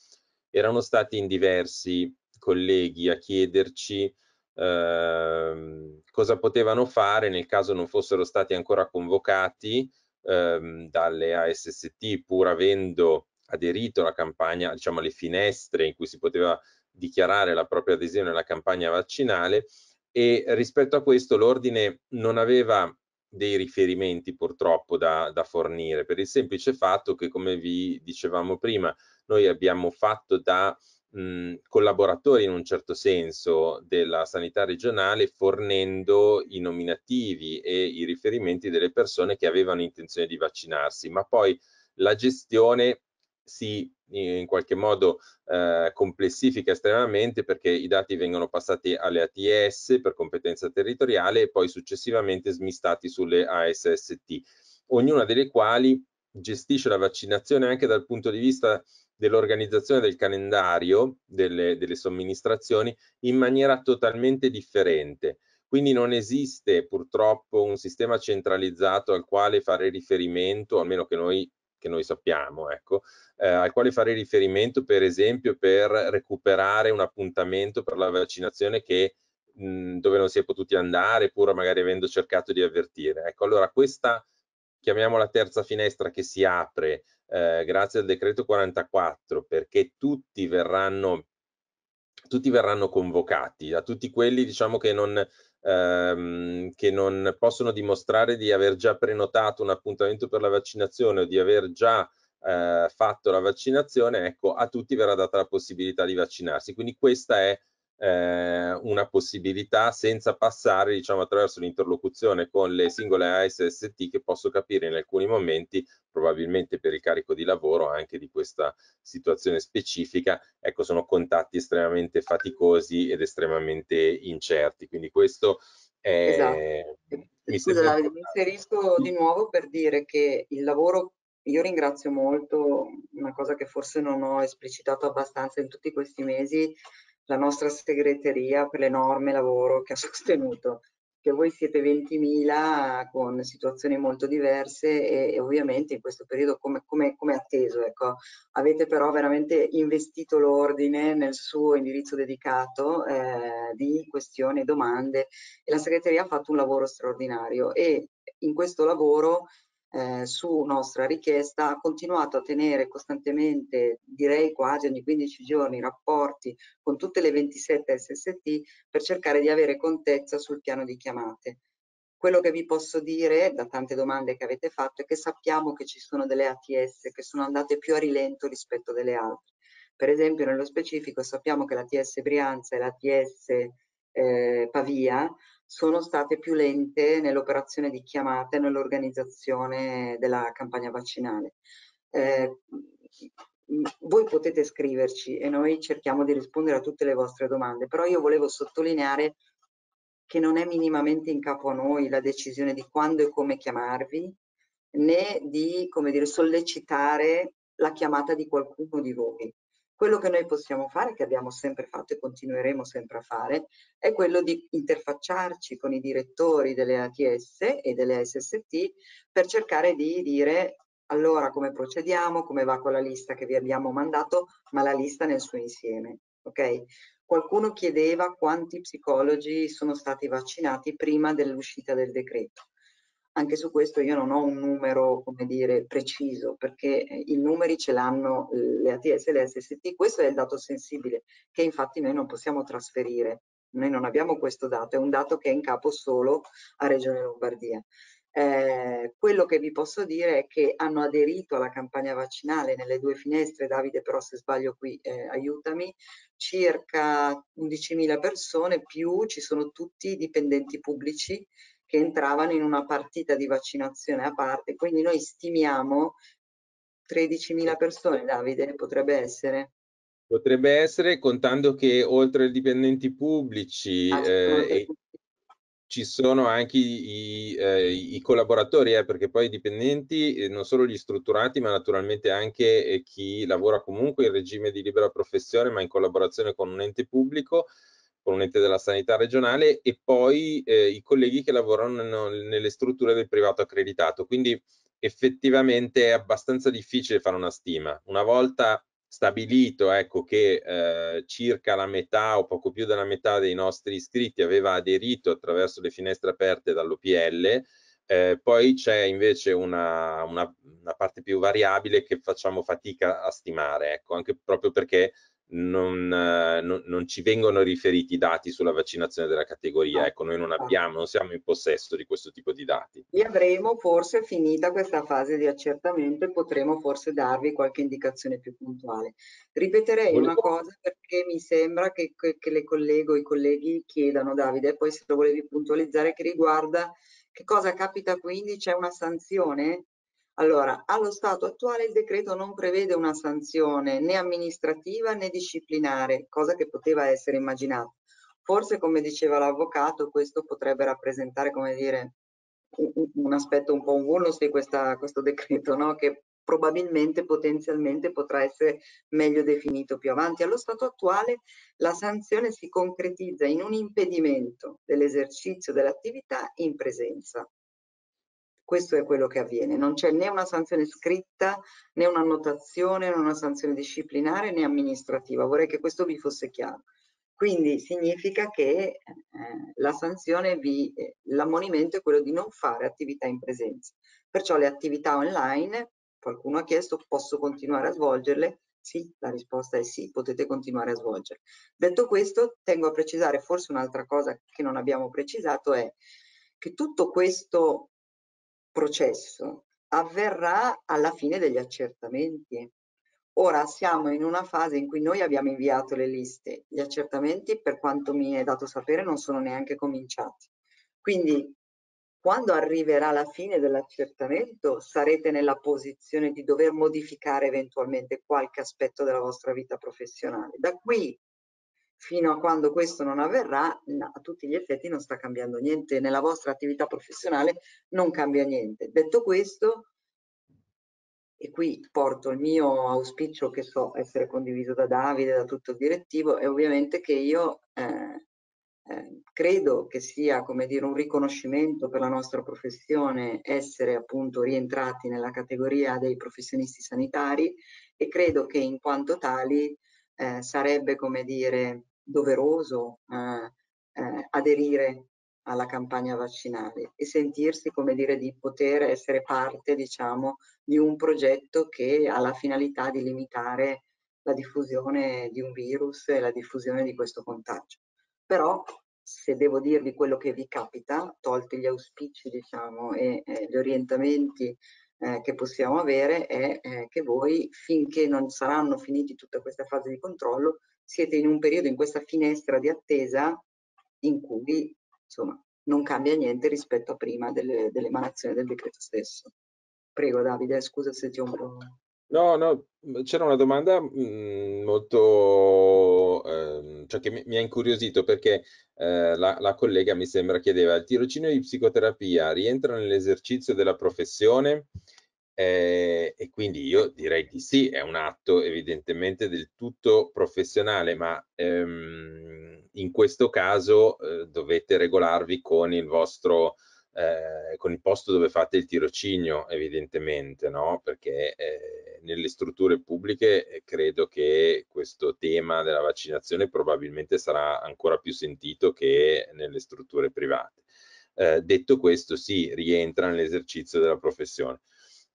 erano stati in diversi colleghi a chiederci eh, cosa potevano fare nel caso non fossero stati ancora convocati eh, dalle ASST, pur avendo aderito alla campagna, diciamo alle finestre in cui si poteva dichiarare la propria adesione alla campagna vaccinale e rispetto a questo l'ordine non aveva dei riferimenti purtroppo da, da, fornire per il semplice fatto che come vi dicevamo prima noi abbiamo fatto da mh, collaboratori in un certo senso della sanità regionale fornendo i nominativi e i riferimenti delle persone che avevano intenzione di vaccinarsi. Ma poi la gestione si in qualche modo eh, complessifica estremamente perché i dati vengono passati alle ATS per competenza territoriale e poi successivamente smistati sulle ASST, ognuna delle quali gestisce la vaccinazione anche dal punto di vista dell'organizzazione del calendario delle, delle somministrazioni in maniera totalmente differente. Quindi non esiste purtroppo un sistema centralizzato al quale fare riferimento, almeno che noi che noi sappiamo, ecco, eh, al quale fare riferimento per esempio per recuperare un appuntamento per la vaccinazione che mh, dove non si è potuti andare, pur magari avendo cercato di avvertire. Ecco, allora questa chiamiamola terza finestra che si apre eh, grazie al decreto 44 perché tutti verranno tutti verranno convocati, a tutti quelli diciamo che non, ehm, che non possono dimostrare di aver già prenotato un appuntamento per la vaccinazione o di aver già eh, fatto la vaccinazione, ecco, a tutti verrà data la possibilità di vaccinarsi. Quindi questa è eh, una possibilità senza passare diciamo, attraverso l'interlocuzione con le singole ASST che posso capire in alcuni momenti, probabilmente per il carico di lavoro anche di questa situazione specifica, ecco, sono contatti estremamente faticosi ed estremamente incerti. Quindi questo è... Esatto. Mi Scusa Davide, mi inserisco di nuovo per dire che il lavoro io ringrazio molto, una cosa che forse non ho esplicitato abbastanza in tutti questi mesi, la nostra segreteria per l'enorme lavoro che ha sostenuto, che voi siete 20.000 con situazioni molto diverse e, e, ovviamente in questo periodo come, come, come atteso, ecco, avete però veramente investito l'ordine nel suo indirizzo dedicato eh, di questioni e domande e la segreteria ha fatto un lavoro straordinario e in questo lavoro eh, su nostra richiesta, ha continuato a tenere costantemente, direi quasi ogni 15 giorni, rapporti con tutte le 27 SST per cercare di avere contezza sul piano di chiamate. Quello che vi posso dire, da tante domande che avete fatto, è che sappiamo che ci sono delle ATS che sono andate più a rilento rispetto delle altre. Per esempio, nello specifico sappiamo che l'ATS Brianza e l'ATS eh, Pavia sono state più lente nell'operazione di chiamate, nell'organizzazione della campagna vaccinale. Eh, voi potete scriverci e noi cerchiamo di rispondere a tutte le vostre domande, però io volevo sottolineare che non è minimamente in capo a noi la decisione di quando e come chiamarvi, né di come dire, sollecitare la chiamata di qualcuno di voi. Quello che noi possiamo fare, che abbiamo sempre fatto e continueremo sempre a fare, è quello di interfacciarci con i direttori delle ATS e delle SST per cercare di dire allora come procediamo, come va con la lista che vi abbiamo mandato, ma la lista nel suo insieme. Ok? Qualcuno chiedeva quanti psicologi sono stati vaccinati prima dell'uscita del decreto anche su questo io non ho un numero, come dire, preciso, perché eh, i numeri ce l'hanno eh, le ATS e le SST, questo è il dato sensibile, che infatti noi non possiamo trasferire. Noi non abbiamo questo dato, è un dato che è in capo solo a Regione Lombardia. Eh, quello che vi posso dire è che hanno aderito alla campagna vaccinale nelle due finestre, Davide però se sbaglio qui eh, aiutami, circa 11.000 persone più ci sono tutti i dipendenti pubblici che entravano in una partita di vaccinazione a parte, quindi noi stimiamo 13.000 persone, Davide, potrebbe essere. Potrebbe essere, contando che oltre ai dipendenti pubblici eh, ci sono anche i, eh, i collaboratori, eh, perché poi i dipendenti, eh, non solo gli strutturati, ma naturalmente anche eh, chi lavora comunque in regime di libera professione, ma in collaborazione con un ente pubblico, con un ente della sanità regionale e poi eh, i colleghi che lavorano nelle strutture del privato accreditato. Quindi effettivamente è abbastanza difficile fare una stima. Una volta stabilito ecco, che eh, circa la metà o poco più della metà dei nostri iscritti aveva aderito attraverso le finestre aperte dall'OPL, eh, poi c'è invece una, una, una, parte più variabile che facciamo fatica a stimare, ecco, anche proprio perché non, non, non, ci vengono riferiti dati sulla vaccinazione della categoria. Ecco, noi non abbiamo, non siamo in possesso di questo tipo di dati. Li avremo forse finita questa fase di accertamento e potremo forse darvi qualche indicazione più puntuale. Ripeterei Volevo... una cosa perché mi sembra che, che, le colleghe o i colleghi chiedano, Davide, poi se lo volevi puntualizzare, che riguarda che cosa capita quindi? C'è una sanzione allora, allo stato attuale il decreto non prevede una sanzione né amministrativa né disciplinare, cosa che poteva essere immaginata. Forse, come diceva l'avvocato, questo potrebbe rappresentare, come dire, un, aspetto un po' un vulnus di questa, questo decreto, no? che probabilmente, potenzialmente potrà essere meglio definito più avanti. Allo stato attuale la sanzione si concretizza in un impedimento dell'esercizio dell'attività in presenza. Questo è quello che avviene, non c'è né una sanzione scritta, né un'annotazione, né una sanzione disciplinare né amministrativa. Vorrei che questo vi fosse chiaro. Quindi significa che eh, la sanzione, eh, l'ammonimento è quello di non fare attività in presenza. Perciò le attività online, qualcuno ha chiesto, posso continuare a svolgerle? Sì, la risposta è sì, potete continuare a svolgerle. Detto questo, tengo a precisare forse un'altra cosa che non abbiamo precisato è che tutto questo processo avverrà alla fine degli accertamenti. Ora siamo in una fase in cui noi abbiamo inviato le liste, gli accertamenti per quanto mi è dato sapere non sono neanche cominciati. Quindi quando arriverà la fine dell'accertamento sarete nella posizione di dover modificare eventualmente qualche aspetto della vostra vita professionale. Da qui fino a quando questo non avverrà, a tutti gli effetti non sta cambiando niente, nella vostra attività professionale non cambia niente. Detto questo, e qui porto il mio auspicio che so essere condiviso da Davide, da tutto il direttivo, è ovviamente che io eh, eh, credo che sia come dire un riconoscimento per la nostra professione essere appunto rientrati nella categoria dei professionisti sanitari e credo che in quanto tali eh, sarebbe come dire doveroso eh, eh, aderire alla campagna vaccinale e sentirsi come dire di poter essere parte diciamo di un progetto che ha la finalità di limitare la diffusione di un virus e la diffusione di questo contagio. Però se devo dirvi quello che vi capita, tolti gli auspici diciamo e eh, gli orientamenti eh, che possiamo avere è eh, che voi, finché non saranno finiti tutta questa fase di controllo, siete in un periodo, in questa finestra di attesa in cui insomma non cambia niente rispetto a prima delle, dell'emanazione del decreto stesso. Prego Davide, scusa se ti ho un po'... No, no, c'era una domanda mh, mm, molto, eh, cioè che mi, mi, ha incuriosito perché eh, la, la, collega mi sembra chiedeva, il tirocinio di psicoterapia rientra nell'esercizio della professione? Eh, e quindi io direi di sì, è un atto evidentemente del tutto professionale, ma ehm, in questo caso eh, dovete regolarvi con il vostro eh, con il posto dove fate il tirocinio, evidentemente, no? Perché eh, nelle strutture pubbliche eh, credo che questo tema della vaccinazione probabilmente sarà ancora più sentito che nelle strutture private. Eh, detto questo, sì, rientra nell'esercizio della professione.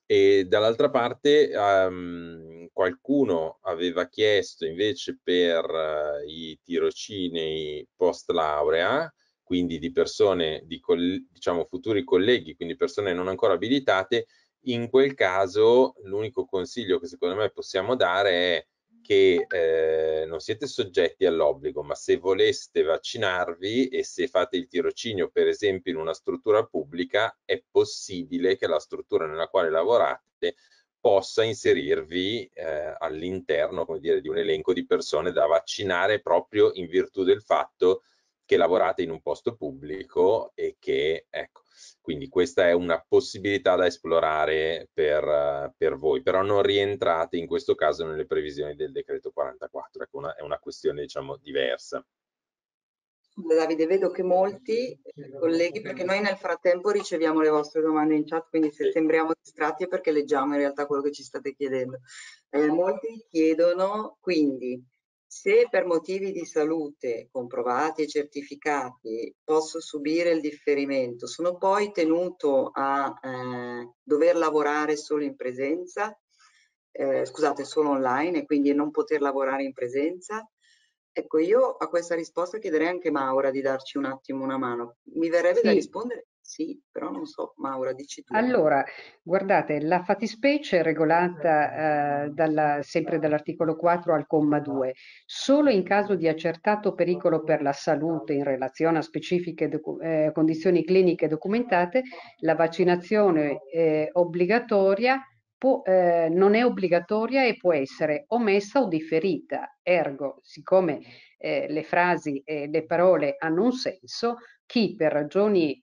E dall'altra parte um, qualcuno aveva chiesto invece per uh, i tirocini post laurea quindi di persone, di diciamo futuri colleghi, quindi persone non ancora abilitate, in quel caso l'unico consiglio che secondo me possiamo dare è che eh, non siete soggetti all'obbligo, ma se voleste vaccinarvi e se fate il tirocinio, per esempio, in una struttura pubblica, è possibile che la struttura nella quale lavorate possa inserirvi eh, all'interno di un elenco di persone da vaccinare proprio in virtù del fatto che lavorate in un posto pubblico e che, ecco, quindi questa è una possibilità da esplorare per, per voi, però non rientrate in questo caso nelle previsioni del decreto 44, ecco, una, è una questione diciamo diversa. Davide, vedo che molti colleghi, perché noi nel frattempo riceviamo le vostre domande in chat, quindi se sembriamo distratti è perché leggiamo in realtà quello che ci state chiedendo. Eh, molti chiedono quindi se per motivi di salute comprovati e certificati posso subire il differimento, sono poi tenuto a eh, dover lavorare solo in presenza, eh, scusate, solo online e quindi non poter lavorare in presenza? Ecco, io a questa risposta chiederei anche Maura di darci un attimo una mano. Mi verrebbe sì. da rispondere sì, però non so, Maura, dici tu. Allora, guardate, la fattispecie è regolata eh, dalla, sempre dall'articolo 4 al comma 2. Solo in caso di accertato pericolo per la salute in relazione a specifiche eh, condizioni cliniche documentate, la vaccinazione eh, obbligatoria può, eh, non è obbligatoria e può essere omessa o differita. Ergo, siccome eh, le frasi e le parole hanno un senso, chi per ragioni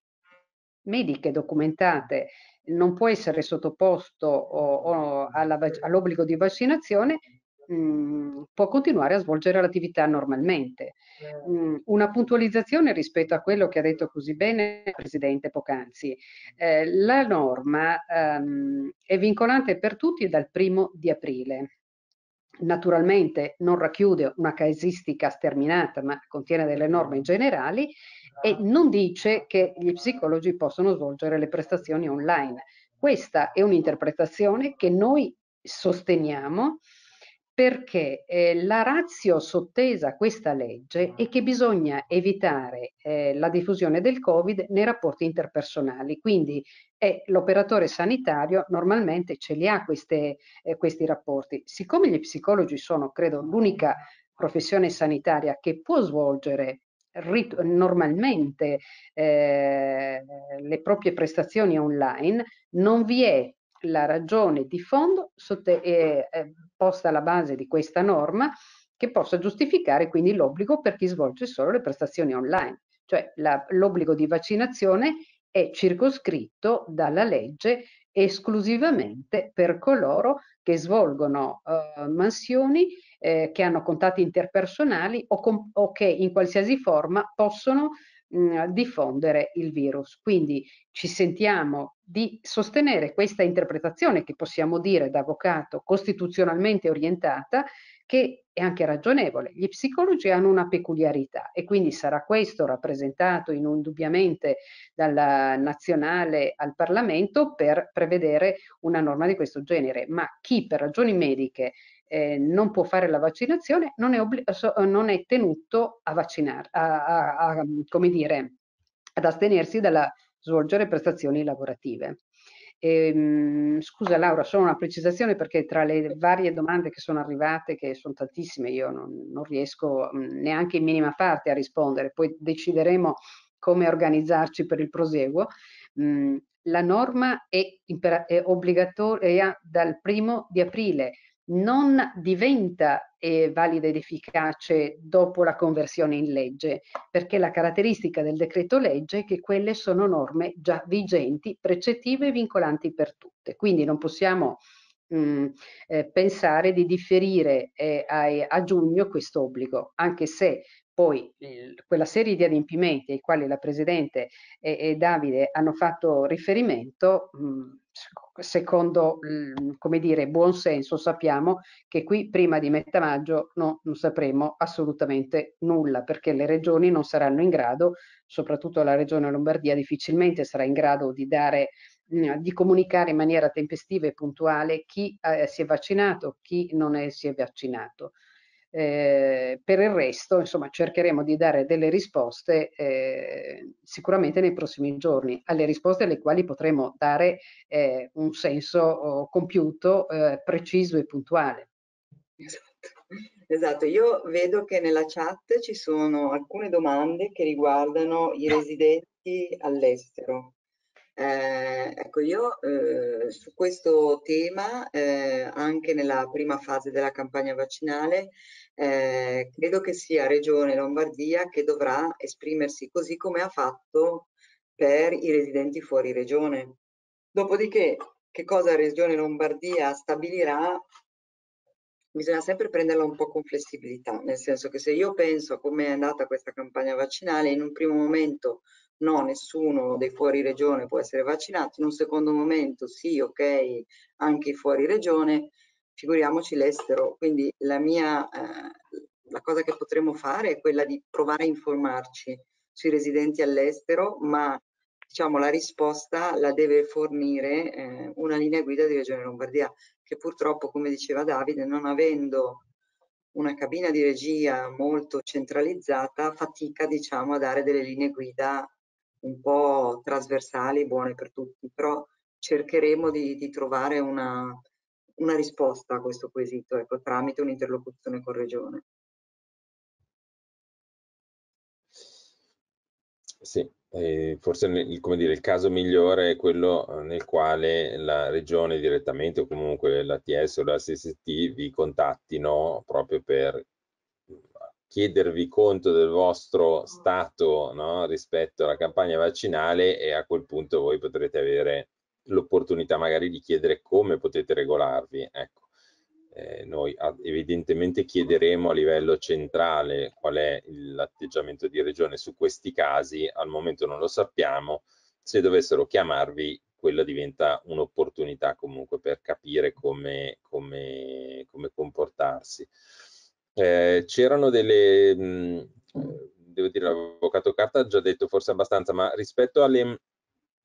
mediche documentate non può essere sottoposto all'obbligo di vaccinazione mh, mm, può continuare a svolgere l'attività normalmente. Mh, mm, una puntualizzazione rispetto a quello che ha detto così bene il Presidente poc'anzi. Eh, la norma ehm, è vincolante per tutti dal primo di aprile. Naturalmente non racchiude una casistica sterminata, ma contiene delle norme generali e non dice che gli psicologi possono svolgere le prestazioni online. Questa è un'interpretazione che noi sosteniamo perché eh, la razio sottesa a questa legge è che bisogna evitare eh, la diffusione del Covid nei rapporti interpersonali, quindi eh, l'operatore sanitario normalmente ce li ha queste, eh, questi rapporti. Siccome gli psicologi sono, credo, l'unica professione sanitaria che può svolgere normalmente eh, le proprie prestazioni online, non vi è la ragione di fondo sotto, eh, eh, posta alla base di questa norma che possa giustificare quindi l'obbligo per chi svolge solo le prestazioni online. Cioè l'obbligo di vaccinazione è circoscritto dalla legge esclusivamente per coloro che svolgono uh, mansioni eh, che hanno contatti interpersonali o, o, che in qualsiasi forma possono mh, diffondere il virus. Quindi ci sentiamo di sostenere questa interpretazione che possiamo dire da avvocato costituzionalmente orientata che è anche ragionevole. Gli psicologi hanno una peculiarità e quindi sarà questo rappresentato indubbiamente dalla nazionale al Parlamento per prevedere una norma di questo genere, ma chi per ragioni mediche eh, non può fare la vaccinazione non è, non è tenuto a vaccinare, a, a, a, come dire, ad astenersi dalla svolgere prestazioni lavorative. E, ehm, scusa Laura, solo una precisazione perché tra le varie domande che sono arrivate, che sono tantissime, io non, non riesco mh, neanche in minima parte a rispondere, poi decideremo come organizzarci per il proseguo. Mh, la norma è, è obbligatoria dal primo di aprile, non diventa eh, valida ed efficace dopo la conversione in legge, perché la caratteristica del decreto legge è che quelle sono norme già vigenti, precettive e vincolanti per tutte. Quindi non possiamo mh, mm, eh, pensare di differire eh, a, a giugno questo obbligo, anche se poi quella serie di adempimenti ai quali la Presidente e, e Davide hanno fatto riferimento, mh, mm, secondo come dire, buon senso sappiamo che qui prima di metà maggio no, non sapremo assolutamente nulla perché le regioni non saranno in grado, soprattutto la regione Lombardia difficilmente sarà in grado di dare di comunicare in maniera tempestiva e puntuale chi eh, si è vaccinato, chi non è, si è vaccinato. Eh, per il resto, insomma, cercheremo di dare delle risposte eh, sicuramente nei prossimi giorni, alle risposte alle quali potremo dare eh, un senso oh, compiuto, eh, preciso e puntuale. Esatto. esatto, io vedo che nella chat ci sono alcune domande che riguardano i residenti all'estero. Eh, ecco, io eh, su questo tema, eh, anche nella prima fase della campagna vaccinale, eh, credo che sia Regione Lombardia che dovrà esprimersi così come ha fatto per i residenti fuori regione. Dopodiché, che cosa Regione Lombardia stabilirà bisogna sempre prenderla un po' con flessibilità, nel senso che se io penso a come è andata questa campagna vaccinale, in un primo momento no, nessuno dei fuori regione può essere vaccinato, in un secondo momento sì, ok, anche i fuori regione, figuriamoci l'estero. Quindi la mia, eh, la cosa che potremmo fare è quella di provare a informarci sui residenti all'estero, ma diciamo la risposta la deve fornire eh, una linea guida di Regione Lombardia che purtroppo, come diceva Davide, non avendo una cabina di regia molto centralizzata, fatica diciamo, a dare delle linee guida un po' trasversali, buone per tutti, però cercheremo di, di trovare una, una, risposta a questo quesito ecco, tramite un'interlocuzione con Regione. Sì, eh, forse come dire, il caso migliore è quello eh, nel quale la regione direttamente o comunque l'ATS o la SST vi contattino proprio per chiedervi conto del vostro stato no, rispetto alla campagna vaccinale e a quel punto voi potrete avere l'opportunità magari di chiedere come potete regolarvi. Ecco eh, noi evidentemente chiederemo a livello centrale qual è l'atteggiamento di regione su questi casi, al momento non lo sappiamo, se dovessero chiamarvi quella diventa un'opportunità comunque per capire come, come, come comportarsi. Eh, C'erano delle, mh, devo dire, l'avvocato Carta ha già detto forse abbastanza, ma rispetto alle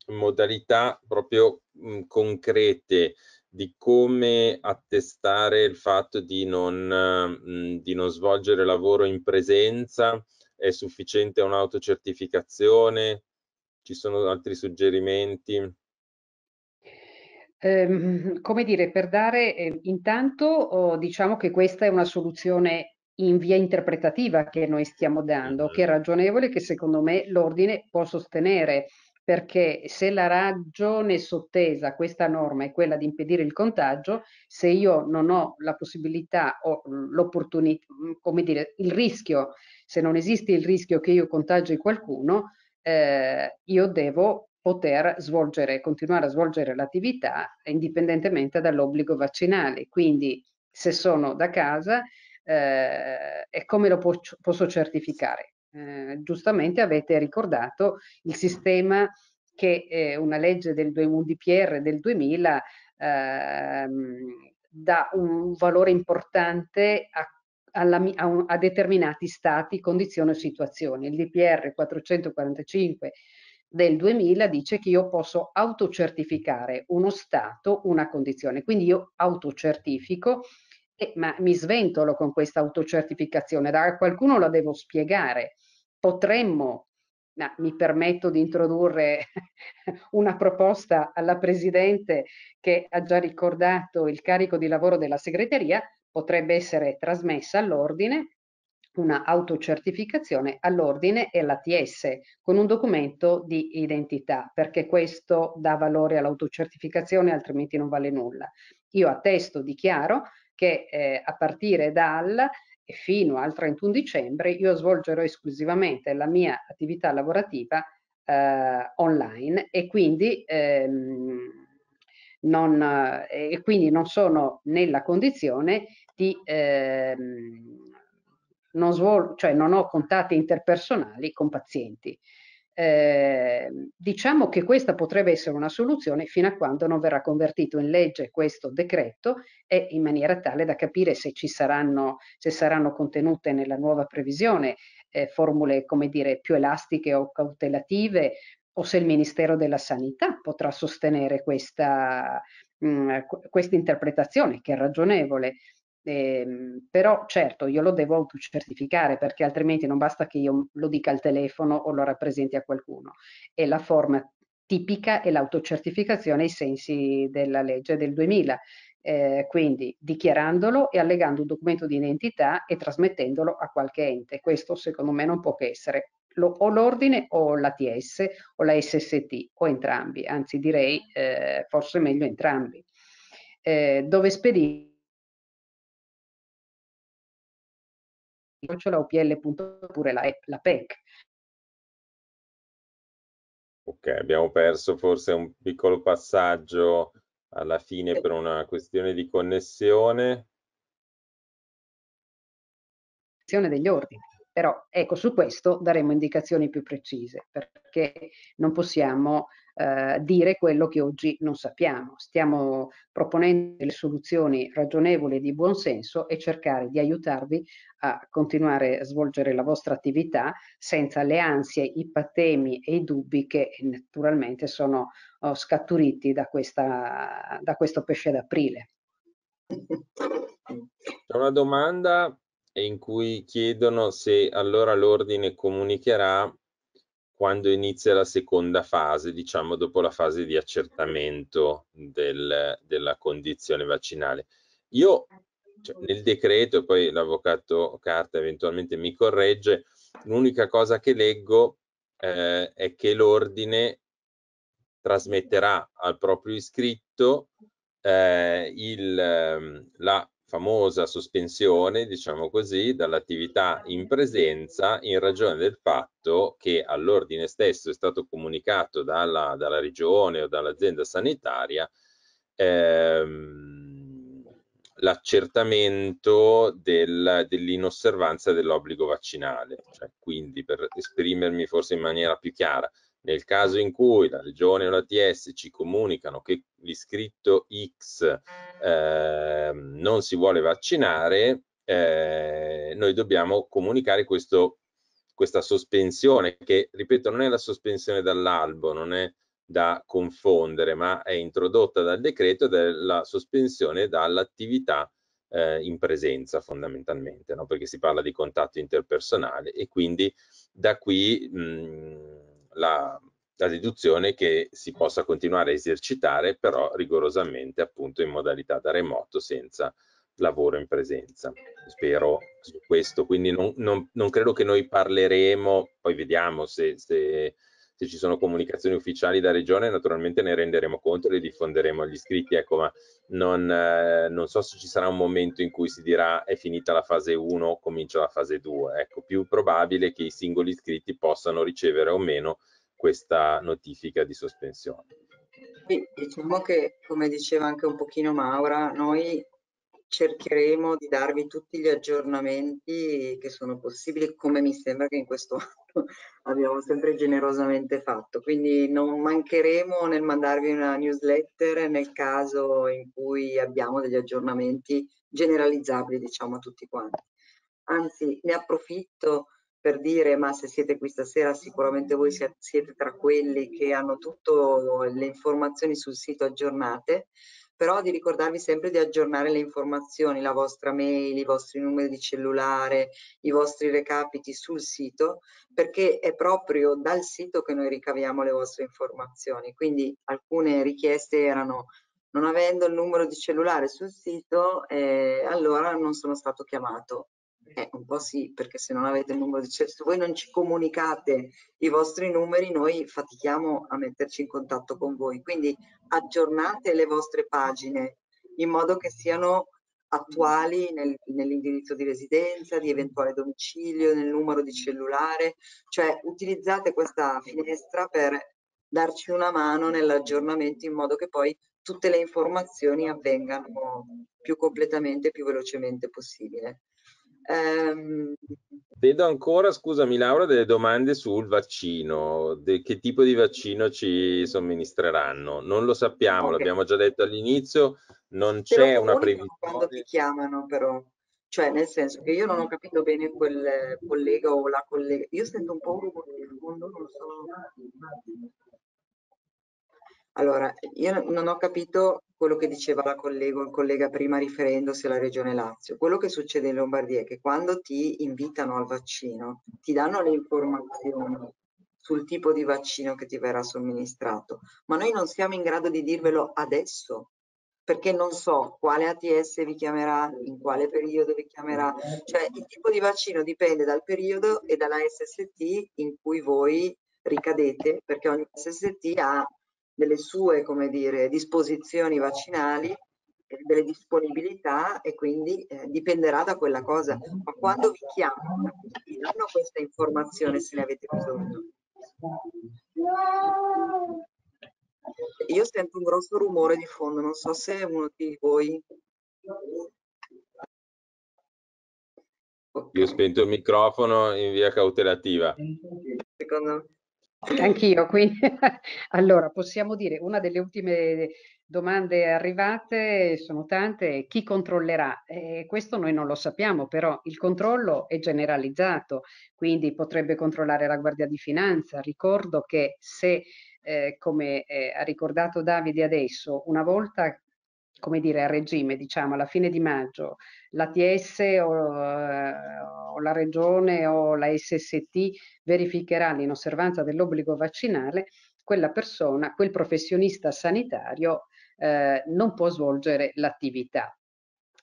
modalità proprio mh, concrete di come attestare il fatto di non, mh, di non svolgere lavoro in presenza, è sufficiente un'autocertificazione? Ci sono altri suggerimenti? Eh, come dire, per dare, eh, intanto oh, diciamo che questa è una soluzione in via interpretativa che noi stiamo dando, che è ragionevole, che secondo me l'ordine può sostenere perché se la ragione sottesa a questa norma è quella di impedire il contagio, se io non ho la possibilità o l'opportunità, come dire, il rischio, se non esiste il rischio che io contagi qualcuno, eh, io devo poter svolgere, continuare a svolgere l'attività indipendentemente dall'obbligo vaccinale. Quindi se sono da casa, eh, e come lo posso certificare? Eh, giustamente avete ricordato il sistema che eh, una legge del un DPR del 2000 ehm, dà un valore importante a, alla, a, un, a, determinati stati, condizioni o situazioni. Il DPR 445 del 2000 dice che io posso autocertificare uno stato, una condizione. Quindi io autocertifico eh, ma mi sventolo con questa autocertificazione, da qualcuno la devo spiegare. Potremmo, ma mi permetto di introdurre una proposta alla Presidente che ha già ricordato il carico di lavoro della segreteria, potrebbe essere trasmessa all'ordine una autocertificazione all'ordine e all'ATS con un documento di identità, perché questo dà valore all'autocertificazione, altrimenti non vale nulla. Io attesto, dichiaro che eh, a partire dal e fino al 31 dicembre io svolgerò esclusivamente la mia attività lavorativa eh, online e quindi, ehm, non, eh, e quindi non sono nella condizione di ehm, non, svol- cioè non ho contatti interpersonali con pazienti. Eh, diciamo che questa potrebbe essere una soluzione fino a quando non verrà convertito in legge questo decreto e in maniera tale da capire se ci saranno, se saranno contenute nella nuova previsione eh, formule, come dire, più elastiche o cautelative o se il Ministero della Sanità potrà sostenere questa, mh, questa interpretazione che è ragionevole. Eh, però certo io lo devo autocertificare perché altrimenti non basta che io lo dica al telefono o lo rappresenti a qualcuno. E la forma tipica è l'autocertificazione ai sensi della legge del 2000. Eh, quindi dichiarandolo e allegando un documento di identità e trasmettendolo a qualche ente. Questo secondo me non può che essere lo, o l'ordine o l'ATS o la SST o entrambi, anzi direi eh, forse meglio entrambi. Eh, dove spedire la OPL oppure la, la PEC. Ok, abbiamo perso forse un piccolo passaggio alla fine per una questione di connessione. degli ordini. Però ecco, su questo daremo indicazioni più precise, perché non possiamo eh, dire quello che oggi non sappiamo. Stiamo proponendo delle soluzioni ragionevoli e di buon senso e cercare di aiutarvi a continuare a svolgere la vostra attività senza le ansie, i patemi e i dubbi che naturalmente sono oh, scaturiti da, questa, da questo pesce d'aprile. C'è una domanda in cui chiedono se allora l'ordine comunicherà quando inizia la seconda fase, diciamo dopo la fase di accertamento del, della condizione vaccinale. Io cioè, nel decreto, poi l'avvocato Carta eventualmente mi corregge, l'unica cosa che leggo eh, è che l'ordine trasmetterà al proprio iscritto eh, il, ehm, la famosa sospensione, diciamo così, dall'attività in presenza in ragione del fatto che all'ordine stesso è stato comunicato dalla, dalla regione o dall'azienda sanitaria ehm, l'accertamento del, dell'inosservanza dell'obbligo vaccinale. Cioè, quindi, per esprimermi forse in maniera più chiara, nel caso in cui la regione o l'ATS ci comunicano che l'iscritto X eh, non si vuole vaccinare, eh, noi dobbiamo comunicare questo, questa sospensione che, ripeto, non è la sospensione dall'albo, non è da confondere, ma è introdotta dal decreto della sospensione dall'attività eh, in presenza fondamentalmente, no? perché si parla di contatto interpersonale e quindi da qui mh, la, la deduzione che si possa continuare a esercitare però rigorosamente appunto in modalità da remoto senza lavoro in presenza. Spero su questo, quindi non, non, non credo che noi parleremo, poi vediamo se, se, se, ci sono comunicazioni ufficiali da regione, naturalmente ne renderemo conto e le diffonderemo agli iscritti, ecco, ma non, eh, non so se ci sarà un momento in cui si dirà è finita la fase 1, comincia la fase 2, ecco, più probabile che i singoli iscritti possano ricevere o meno questa notifica di sospensione. Sì, diciamo che, come diceva anche un pochino Maura, noi cercheremo di darvi tutti gli aggiornamenti che sono possibili, come mi sembra che in questo abbiamo sempre generosamente fatto. Quindi non mancheremo nel mandarvi una newsletter nel caso in cui abbiamo degli aggiornamenti generalizzabili, diciamo, a tutti quanti. Anzi, ne approfitto per dire ma se siete qui stasera sicuramente voi siete tra quelli che hanno tutte le informazioni sul sito aggiornate, però di ricordarvi sempre di aggiornare le informazioni, la vostra mail, i vostri numeri di cellulare, i vostri recapiti sul sito, perché è proprio dal sito che noi ricaviamo le vostre informazioni. Quindi alcune richieste erano non avendo il numero di cellulare sul sito, eh, allora non sono stato chiamato. Eh, un po' sì, perché se non avete il numero di cellulare, se voi non ci comunicate i vostri numeri, noi fatichiamo a metterci in contatto con voi. Quindi aggiornate le vostre pagine in modo che siano attuali nel, nell'indirizzo di residenza, di eventuale domicilio, nel numero di cellulare, cioè utilizzate questa finestra per darci una mano nell'aggiornamento in modo che poi tutte le informazioni avvengano più completamente, più velocemente possibile. Um... Vedo ancora, scusami Laura, delle domande sul vaccino, De che tipo di vaccino ci somministreranno. Non lo sappiamo, okay. l'abbiamo già detto all'inizio, non c'è una previsione. Quando ti chiamano però, cioè nel senso che io non ho capito bene quel collega o la collega, io sento un po' un rumore di fondo, non so. Allora, io non ho capito quello che diceva la collega, il collega prima riferendosi alla Regione Lazio. Quello che succede in Lombardia è che quando ti invitano al vaccino, ti danno le informazioni sul tipo di vaccino che ti verrà somministrato, ma noi non siamo in grado di dirvelo adesso, perché non so quale ATS vi chiamerà, in quale periodo vi chiamerà, cioè il tipo di vaccino dipende dal periodo e dalla SST in cui voi ricadete, perché ogni SST ha delle sue come dire, disposizioni vaccinali, eh, delle disponibilità e quindi eh, dipenderà da quella cosa. Ma quando vi chiamano, vi danno questa informazione se ne avete bisogno. Io sento un grosso rumore di fondo, non so se è uno di voi Io ho spento il microfono in via cautelativa. Secondo me. Anch'io, quindi allora possiamo dire una delle ultime domande arrivate sono tante, chi controllerà? Eh, questo noi non lo sappiamo, però il controllo è generalizzato, quindi potrebbe controllare la Guardia di Finanza. Ricordo che se, eh, come eh, ha ricordato Davide adesso, una volta come dire, a regime, diciamo, alla fine di maggio, l'ATS o, eh, o, la regione o la SST verificherà l'inosservanza dell'obbligo vaccinale, quella persona, quel professionista sanitario eh, non può svolgere l'attività.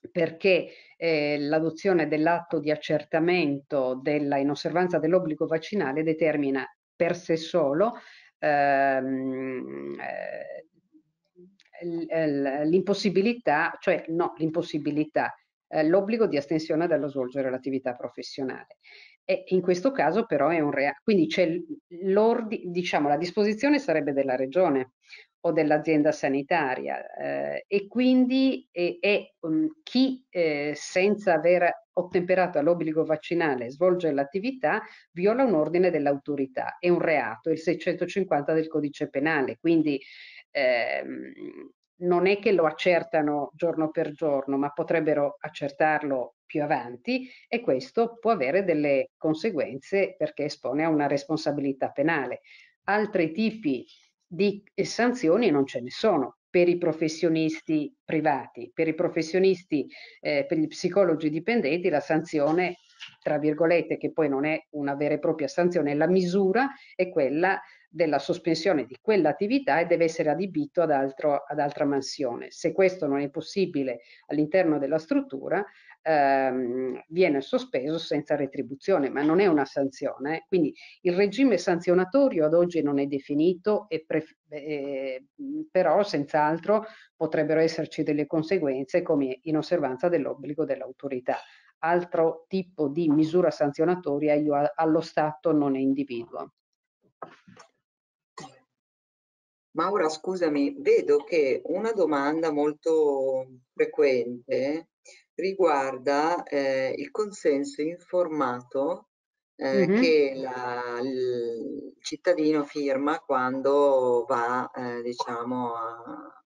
Perché eh, l'adozione dell'atto di accertamento della inosservanza dell'obbligo vaccinale determina per sé solo ehm, eh, l'impossibilità, cioè no, l'impossibilità, eh, l'obbligo di astensione dallo svolgere l'attività professionale. E in questo caso però è un reato, quindi c'è l'ordine, diciamo, la disposizione sarebbe della regione o dell'azienda sanitaria eh, e quindi è, è um, chi eh, senza aver ottemperato all'obbligo vaccinale svolge l'attività viola un ordine dell'autorità, è un reato, il 650 del codice penale, quindi ehm, non è che lo accertano giorno per giorno, ma potrebbero accertarlo più avanti e questo può avere delle conseguenze perché espone a una responsabilità penale. Altri tipi di sanzioni non ce ne sono per i professionisti privati, per i professionisti, eh, per gli psicologi dipendenti la sanzione tra virgolette, che poi non è una vera e propria sanzione, la misura è quella della sospensione di quell'attività e deve essere adibito ad, altro, ad altra mansione. Se questo non è possibile all'interno della struttura, ehm, viene sospeso senza retribuzione, ma non è una sanzione. Quindi il regime sanzionatorio ad oggi non è definito, e eh, però senz'altro potrebbero esserci delle conseguenze come in osservanza dell'obbligo dell'autorità. Altro tipo di misura sanzionatoria io allo Stato non ne individuo. Maura, scusami, vedo che una domanda molto frequente riguarda eh, il consenso informato eh, mm -hmm. che la, il cittadino firma quando va, eh, diciamo, a,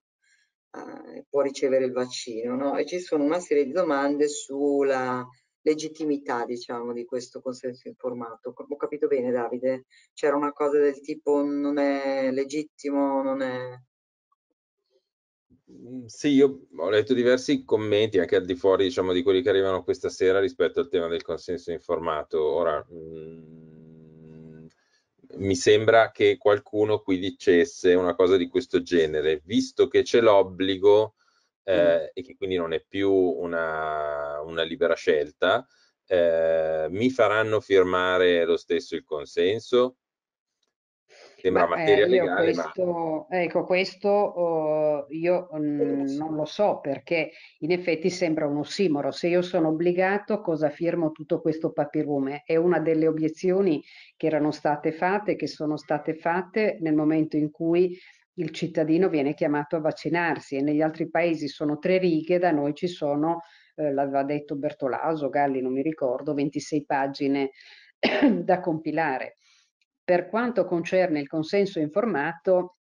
a, può ricevere il vaccino, no? E ci sono una serie di domande sulla legittimità, diciamo, di questo consenso informato. Ho capito bene, Davide? C'era una cosa del tipo non è legittimo, non è... Mm, sì, io ho letto diversi commenti anche al di fuori diciamo, di quelli che arrivano questa sera rispetto al tema del consenso informato. Ora, mh, mm, mi sembra che qualcuno qui dicesse una cosa di questo genere, visto che c'è l'obbligo eh, e che quindi non è più una, una libera scelta, eh, mi faranno firmare lo stesso il consenso? Sembra ma, materia eh, legale, questo, ma... Ecco, questo uh, io mm, non lo so perché in effetti sembra un ossimoro. Se io sono obbligato, cosa firmo tutto questo papirume? È una delle obiezioni che erano state fatte, che sono state fatte nel momento in cui il cittadino viene chiamato a vaccinarsi e negli altri paesi sono tre righe, da noi ci sono, eh, l'aveva detto Bertolaso, Galli non mi ricordo, 26 pagine da compilare. Per quanto concerne il consenso informato,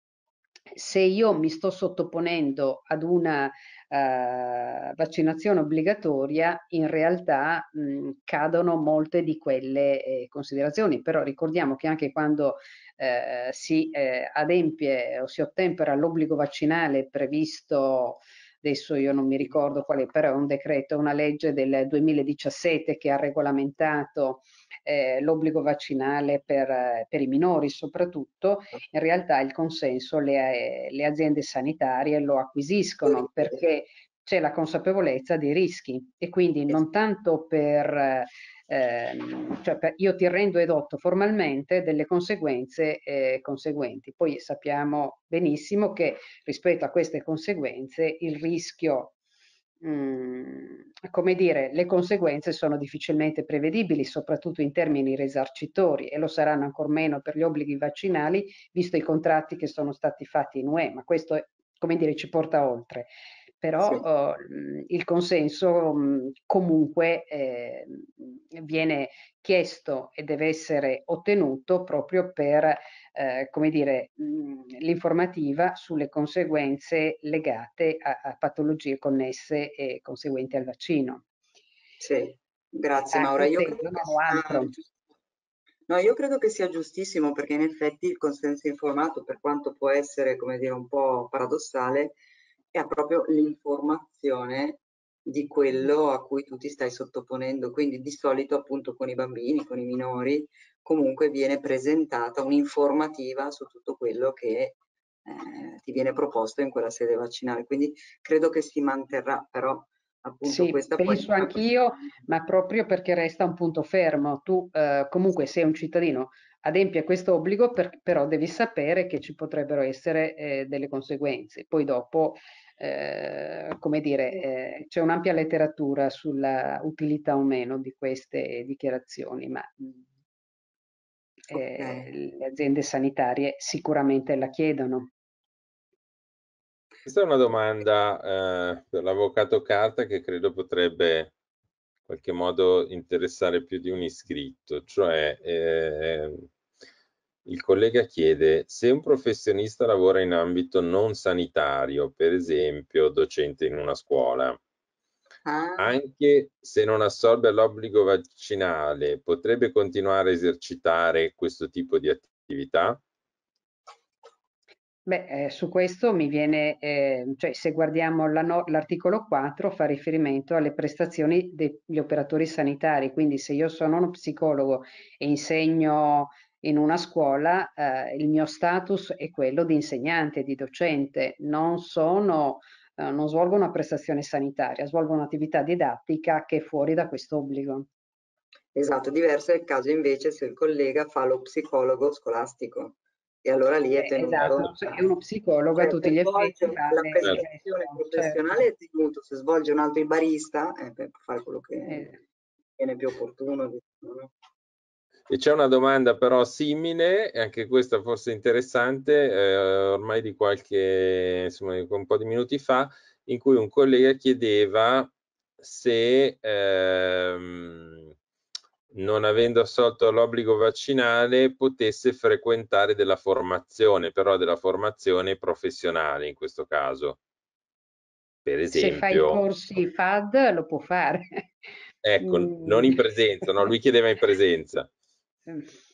se io mi sto sottoponendo ad una uh, vaccinazione obbligatoria, in realtà mh, cadono molte di quelle eh, considerazioni, però ricordiamo che anche quando eh, si eh, adempie o si ottempera l'obbligo vaccinale previsto adesso io non mi ricordo quale, però è un decreto, una legge del 2017 che ha regolamentato eh, l'obbligo vaccinale per, per, i minori soprattutto, in realtà il consenso le, le aziende sanitarie lo acquisiscono perché c'è la consapevolezza dei rischi e quindi non tanto per ehm, cioè per, io ti rendo edotto formalmente delle conseguenze eh, conseguenti. Poi sappiamo benissimo che rispetto a queste conseguenze il rischio mm, come dire, le conseguenze sono difficilmente prevedibili, soprattutto in termini risarcitori e lo saranno ancor meno per gli obblighi vaccinali, visto i contratti che sono stati fatti in UE, ma questo, come dire, ci porta oltre. Però sì. oh, il consenso mh, comunque eh, viene chiesto e deve essere ottenuto proprio per eh, come dire, l'informativa sulle conseguenze legate a, a, patologie connesse e conseguenti al vaccino. Sì, grazie ah, Maura. Io credo, sia, no, io credo che sia giustissimo perché in effetti il consenso informato, per quanto può essere, come dire, un po' paradossale, è proprio l'informazione di quello a cui tu ti stai sottoponendo. Quindi di solito appunto con i bambini, con i minori, comunque viene presentata un'informativa su tutto quello che eh, ti viene proposto in quella sede vaccinale. Quindi credo che si manterrà, però appunto sì, questa penso poi... anch'io, ma proprio perché resta un punto fermo. Tu eh, comunque sei un cittadino, adempi a questo obbligo, per, però devi sapere che ci potrebbero essere eh, delle conseguenze. Poi dopo eh, come dire, eh, c'è un'ampia letteratura sulla utilità o meno di queste dichiarazioni, ma eh, okay. le aziende sanitarie sicuramente la chiedono. Questa è una domanda eh, per l'avvocato Carta che credo potrebbe qualche modo interessare più di un iscritto, cioè eh, il collega chiede se un professionista lavora in ambito non sanitario, per esempio docente in una scuola, ah. anche se non assorbe l'obbligo vaccinale, potrebbe continuare a esercitare questo tipo di attività? Beh, eh, su questo mi viene, eh, cioè se guardiamo l'articolo no, 4 fa riferimento alle prestazioni degli operatori sanitari, quindi se io sono uno psicologo e insegno in una scuola eh, il mio status è quello di insegnante, di docente, non sono, eh, non svolgo una prestazione sanitaria, svolgo un'attività didattica che è fuori da questo obbligo. Esatto, diverso è il caso invece se il collega fa lo psicologo scolastico e allora lì è eh, tenuto. esatto, è uno psicologo cioè, a tutti gli effetti. La prestazione certo. professionale certo. è tenuto, se svolge un altro il barista, eh, per fare quello che eh. viene più opportuno. Diciamo, no? E c'è una domanda però simile, anche questa forse interessante, eh, ormai di qualche, insomma, un po' di minuti fa, in cui un collega chiedeva se ehm, non avendo assolto l'obbligo vaccinale potesse frequentare della formazione, però della formazione professionale in questo caso. Per esempio, se fa i corsi FAD lo può fare. Ecco, mm. non in presenza, no? lui chiedeva in presenza.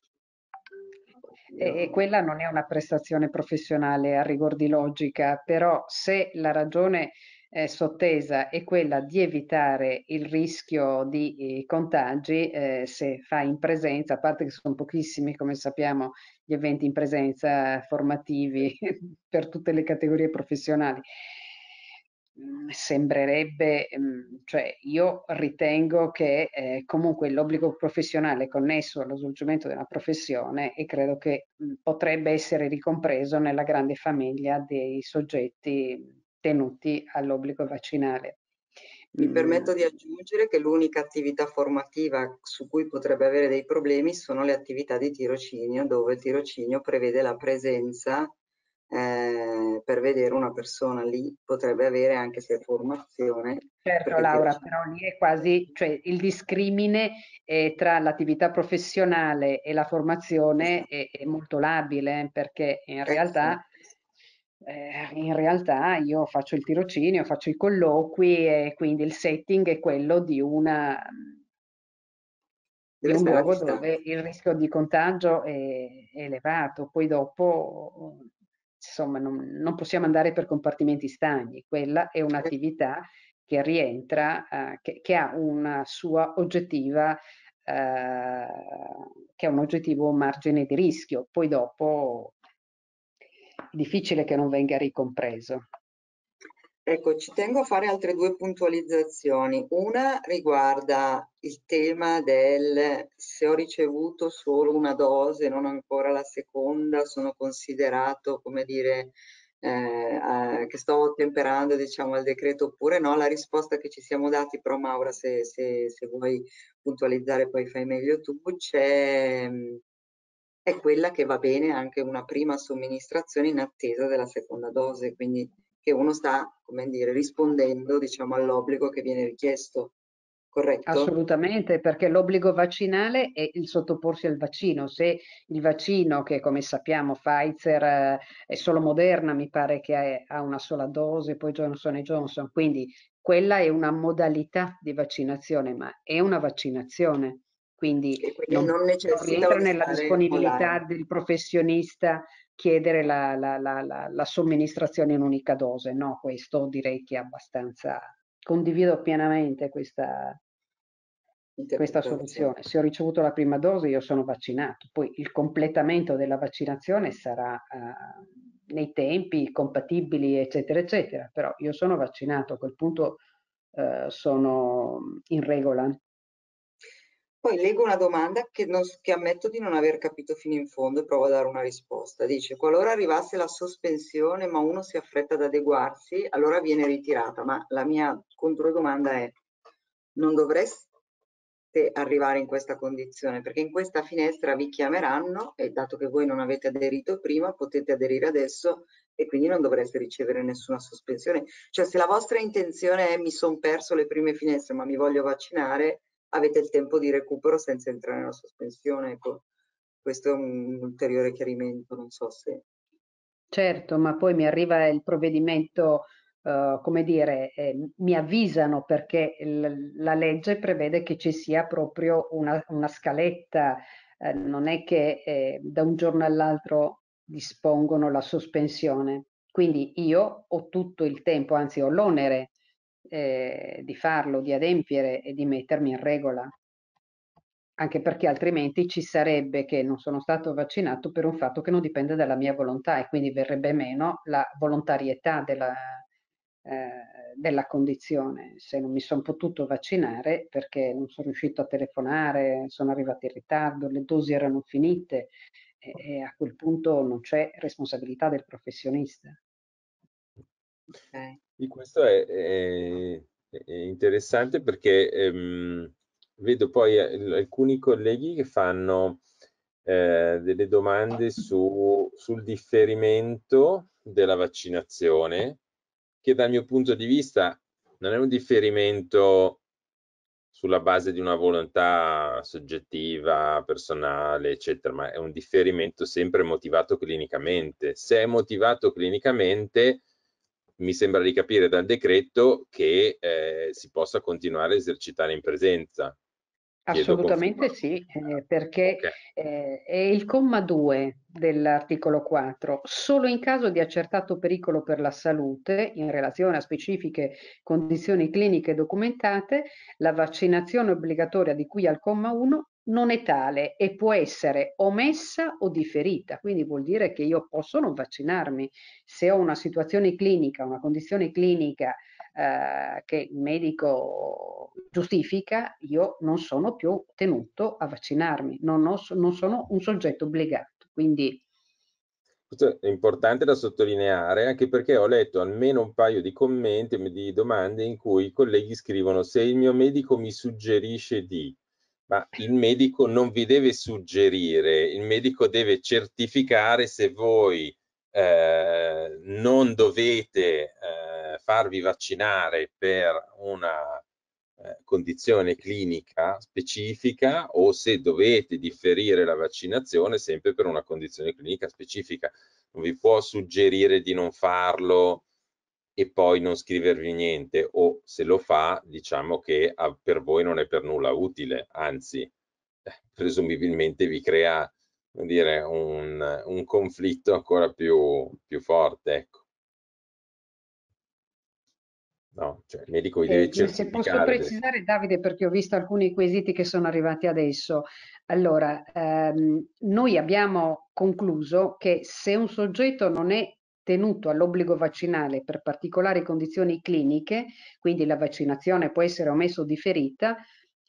E, quella non è una prestazione professionale a rigor di logica, però se la ragione eh, sottesa è quella di evitare il rischio di eh, contagi, eh, se fa in presenza, a parte che sono pochissimi, come sappiamo, gli eventi in presenza formativi per tutte le categorie professionali, Mm, sembrerebbe, mm, cioè io ritengo che eh, comunque l'obbligo professionale connesso allo svolgimento della professione e credo che mm, potrebbe essere ricompreso nella grande famiglia dei soggetti tenuti all'obbligo vaccinale. Mi permetto di aggiungere che l'unica attività formativa su cui potrebbe avere dei problemi sono le attività di tirocinio, dove il tirocinio prevede la presenza eh, per vedere una persona lì potrebbe avere anche se formazione. Certo Laura, però lì è quasi, cioè il discrimine eh, tra l'attività professionale e la formazione esatto. è, è, molto labile perché in realtà, eh, in realtà io faccio il tirocinio, faccio i colloqui e quindi il setting è quello di una di un luogo dove il rischio di contagio è, elevato, poi dopo insomma non, non, possiamo andare per compartimenti stagni, quella è un'attività che rientra, eh, che, che, ha una sua oggettiva, eh, che ha un oggettivo margine di rischio, poi dopo difficile che non venga ricompreso. Ecco, ci tengo a fare altre due puntualizzazioni. Una riguarda il tema del se ho ricevuto solo una dose, non ancora la seconda, sono considerato, come dire, eh, eh, che sto ottemperando diciamo, al decreto oppure no. La risposta che ci siamo dati, però Maura, se, se, se vuoi puntualizzare poi fai meglio tu, c'è è quella che va bene anche una prima somministrazione in attesa della seconda dose, quindi che uno sta, come dire, rispondendo diciamo, all'obbligo che viene richiesto. Corretto? Assolutamente, perché l'obbligo vaccinale è il sottoporsi al vaccino. Se il vaccino, che come sappiamo Pfizer eh, è solo Moderna, mi pare che ha una sola dose, poi Johnson Johnson, quindi quella è una modalità di vaccinazione, ma è una vaccinazione. Quindi, non, non, non rientra nella disponibilità del professionista chiedere la, la, la, la, somministrazione in unica dose. No, questo direi che è abbastanza, condivido pienamente questa, questa soluzione. Se ho ricevuto la prima dose io sono vaccinato, poi il completamento della vaccinazione sarà uh, nei tempi compatibili, eccetera, eccetera, però io sono vaccinato, a quel punto uh, sono in regola. Poi leggo una domanda che, non, che, ammetto di non aver capito fino in fondo e provo a dare una risposta. Dice, qualora arrivasse la sospensione ma uno si affretta ad adeguarsi, allora viene ritirata. Ma la mia controdomanda è, non dovreste arrivare in questa condizione? Perché in questa finestra vi chiameranno e dato che voi non avete aderito prima, potete aderire adesso e quindi non dovreste ricevere nessuna sospensione. Cioè se la vostra intenzione è mi sono perso le prime finestre ma mi voglio vaccinare, avete il tempo di recupero senza entrare nella sospensione. Ecco, questo è un ulteriore chiarimento, non so se... Certo, ma poi mi arriva il provvedimento, uh, come dire, eh, mi avvisano perché la legge prevede che ci sia proprio una, una scaletta, eh, non è che eh, da un giorno all'altro dispongono la sospensione. Quindi io ho tutto il tempo, anzi ho l'onere eh, di farlo, di adempiere e di mettermi in regola. Anche perché altrimenti ci sarebbe che non sono stato vaccinato per un fatto che non dipende dalla mia volontà e quindi verrebbe meno la volontarietà della, eh, della condizione. Se non mi sono potuto vaccinare perché non sono riuscito a telefonare, sono arrivati in ritardo, le dosi erano finite e, e a quel punto non c'è responsabilità del professionista. Okay. Questo è, è, è, interessante perché ehm, vedo poi alcuni colleghi che fanno eh, delle domande su, sul differimento della vaccinazione, che dal mio punto di vista non è un differimento sulla base di una volontà soggettiva, personale, eccetera, ma è un differimento sempre motivato clinicamente. Se è motivato clinicamente, mi sembra di capire dal decreto che eh, si possa continuare a esercitare in presenza. Assolutamente sì, eh, perché okay. eh, è il comma 2 dell'articolo 4. Solo in caso di accertato pericolo per la salute, in relazione a specifiche condizioni cliniche documentate, la vaccinazione obbligatoria di cui al comma 1 non è tale e può essere omessa o differita, quindi vuol dire che io posso non vaccinarmi. Se ho una situazione clinica, una condizione clinica eh, che il medico giustifica, io non sono più tenuto a vaccinarmi, non, ho, non sono un soggetto obbligato. Quindi questo è importante da sottolineare anche perché ho letto almeno un paio di commenti, di domande in cui i colleghi scrivono se il mio medico mi suggerisce di, ma il medico non vi deve suggerire, il medico deve certificare se voi eh, non dovete eh, farvi vaccinare per una eh, condizione clinica specifica o se dovete differire la vaccinazione sempre per una condizione clinica specifica. Non vi può suggerire di non farlo e poi non scrivervi niente o se lo fa diciamo che per voi non è per nulla utile, anzi eh, presumibilmente vi crea dire, un, un conflitto ancora più, più forte. Ecco. No, cioè il medico vi deve eh. Se posso precisare, Davide, perché ho visto alcuni quesiti che sono arrivati adesso. Allora, ehm, noi abbiamo concluso che se un soggetto non è tenuto all'obbligo vaccinale per particolari condizioni cliniche, quindi la vaccinazione può essere omessa o differita,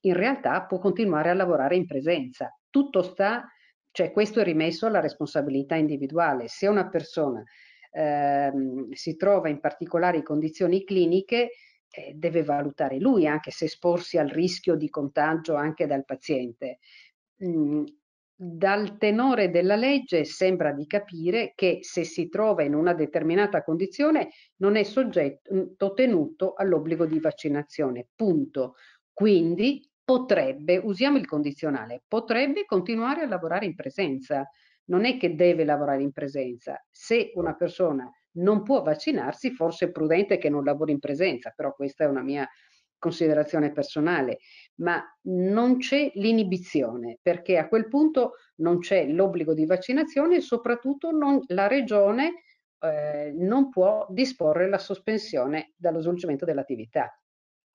in realtà può continuare a lavorare in presenza. Tutto sta, cioè questo è rimesso alla responsabilità individuale. Se una persona ehm, si trova in particolari condizioni cliniche, eh, deve valutare lui anche se esporsi al rischio di contagio anche dal paziente. Mm, dal tenore della legge sembra di capire che se si trova in una determinata condizione non è soggetto tenuto all'obbligo di vaccinazione, punto. Quindi potrebbe, usiamo il condizionale, potrebbe continuare a lavorare in presenza. Non è che deve lavorare in presenza. Se una persona non può vaccinarsi, forse è prudente che non lavori in presenza, però questa è una mia considerazione personale, ma non c'è l'inibizione perché a quel punto non c'è l'obbligo di vaccinazione e soprattutto non, la regione eh, non può disporre la sospensione dallo svolgimento dell'attività.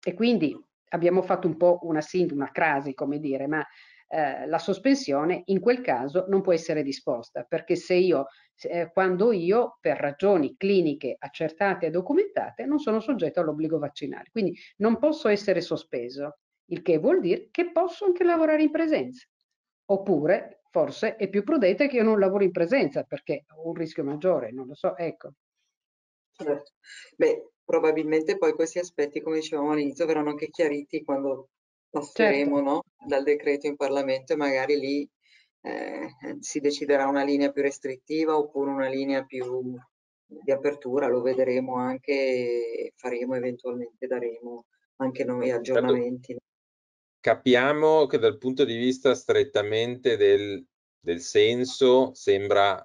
E quindi abbiamo fatto un po' una una crasi, come dire, ma eh, la sospensione in quel caso non può essere disposta, perché se io, eh, quando io, per ragioni cliniche accertate e documentate, non sono soggetto all'obbligo vaccinale. Quindi non posso essere sospeso, il che vuol dire che posso anche lavorare in presenza. Oppure, forse, è più prudente che io non lavori in presenza, perché ho un rischio maggiore, non lo so, ecco. Certo. Beh, probabilmente poi questi aspetti, come dicevamo all'inizio, verranno anche chiariti quando passeremo certo. no? dal decreto in Parlamento e magari lì eh, si deciderà una linea più restrittiva oppure una linea più di apertura, lo vedremo anche, faremo eventualmente, daremo anche noi certo. aggiornamenti. Capiamo che dal punto di vista strettamente del, del senso sembra,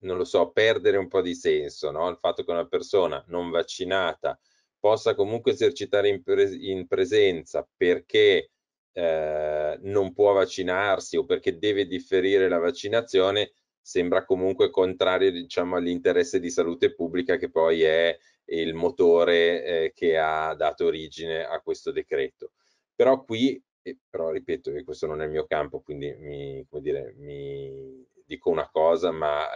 non lo so, perdere un po' di senso, no? il fatto che una persona non vaccinata possa comunque esercitare in, pre in presenza perché eh, non può vaccinarsi o perché deve differire la vaccinazione sembra comunque contrario diciamo, all'interesse di salute pubblica che poi è il motore eh, che ha dato origine a questo decreto. Però qui, eh, però ripeto che questo non è il mio campo, quindi mi, dire, mi dico una cosa, ma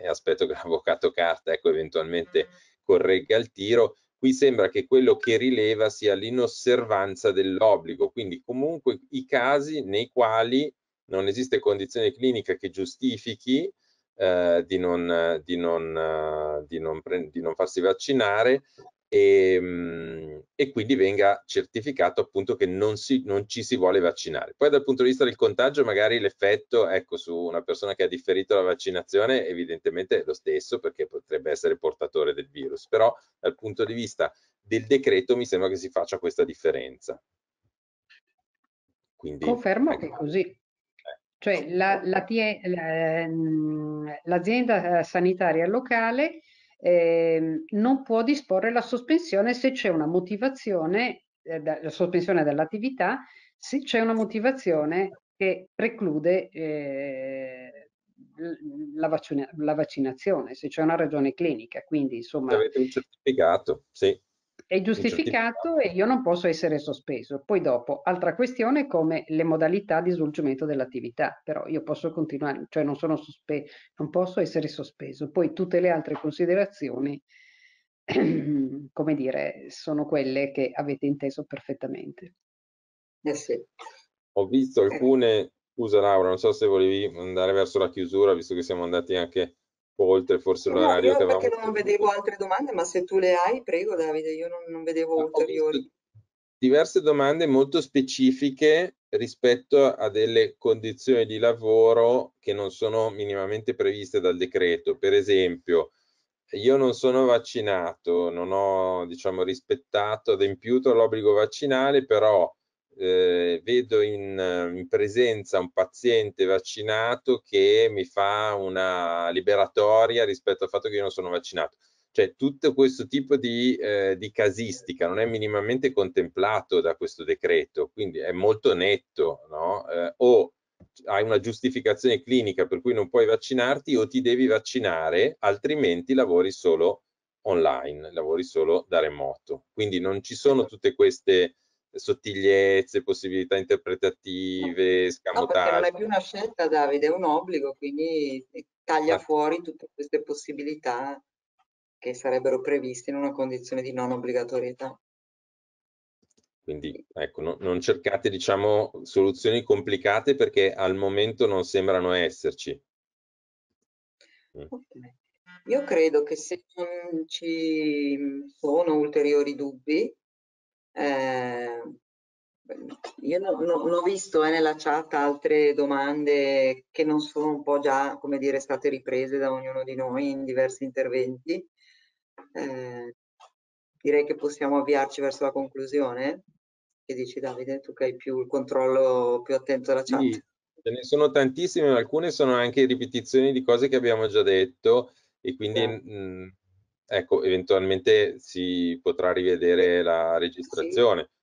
eh, aspetto che l'avvocato Carta ecco, eventualmente corregga il tiro Qui sembra che quello che rileva sia l'inosservanza dell'obbligo, quindi comunque i casi nei quali non esiste condizione clinica che giustifichi eh, di, non, di, non, uh, di, non di, non, farsi vaccinare e, ehm, e, quindi venga certificato appunto che non, si, non, ci si vuole vaccinare. Poi dal punto di vista del contagio magari l'effetto ecco, su una persona che ha differito la vaccinazione evidentemente è lo stesso perché potrebbe essere portatore del virus, però dal punto di vista del decreto mi sembra che si faccia questa differenza. Quindi, Confermo ecco. che è così. Eh. Cioè l'azienda la, la, sanitaria locale eh, non può disporre la sospensione se c'è una motivazione, eh, la sospensione dell'attività, se c'è una motivazione che preclude eh, la, vaccina la, vaccinazione, se c'è una ragione clinica. Quindi, insomma, avete un certificato, sì è giustificato e io non posso essere sospeso. Poi dopo, altra questione come le modalità di svolgimento dell'attività, però io posso continuare, cioè non sono sospeso, non posso essere sospeso. Poi tutte le altre considerazioni, come dire, sono quelle che avete inteso perfettamente. Eh sì. Ho visto alcune, scusa Laura, non so se volevi andare verso la chiusura, visto che siamo andati anche oltre forse l'orario no, che avevamo. perché non vedevo altre domande, ma se tu le hai, prego Davide, io non, non vedevo ulteriori. Diverse domande molto specifiche rispetto a delle condizioni di lavoro che non sono minimamente previste dal decreto. Per esempio, io non sono vaccinato, non ho diciamo, rispettato, adempiuto l'obbligo vaccinale, però eh, vedo in, in, presenza un paziente vaccinato che mi fa una liberatoria rispetto al fatto che io non sono vaccinato. Cioè tutto questo tipo di, eh, di casistica non è minimamente contemplato da questo decreto, quindi è molto netto, no? Eh, o hai una giustificazione clinica per cui non puoi vaccinarti o ti devi vaccinare, altrimenti lavori solo online, lavori solo da remoto. Quindi non ci sono tutte queste sottigliezze, possibilità interpretative, scamotage. No, non è più una scelta, Davide, è un obbligo, quindi taglia ah. fuori tutte queste possibilità che sarebbero previste in una condizione di non obbligatorietà. Quindi ecco, no, non cercate diciamo soluzioni complicate perché al momento non sembrano esserci. Mm. Okay. Io credo che se non ci sono ulteriori dubbi, eh, Io non no, ho visto eh, nella chat altre domande che non sono un po' già, come dire, state riprese da ognuno di noi in diversi interventi. Eh, direi che possiamo avviarci verso la conclusione. Che dici Davide? Tu che hai più il controllo più attento alla chat. Sì, ce ne sono tantissime, alcune sono anche ripetizioni di cose che abbiamo già detto e quindi sì. Mh, ecco, eventualmente si potrà rivedere la registrazione. Sì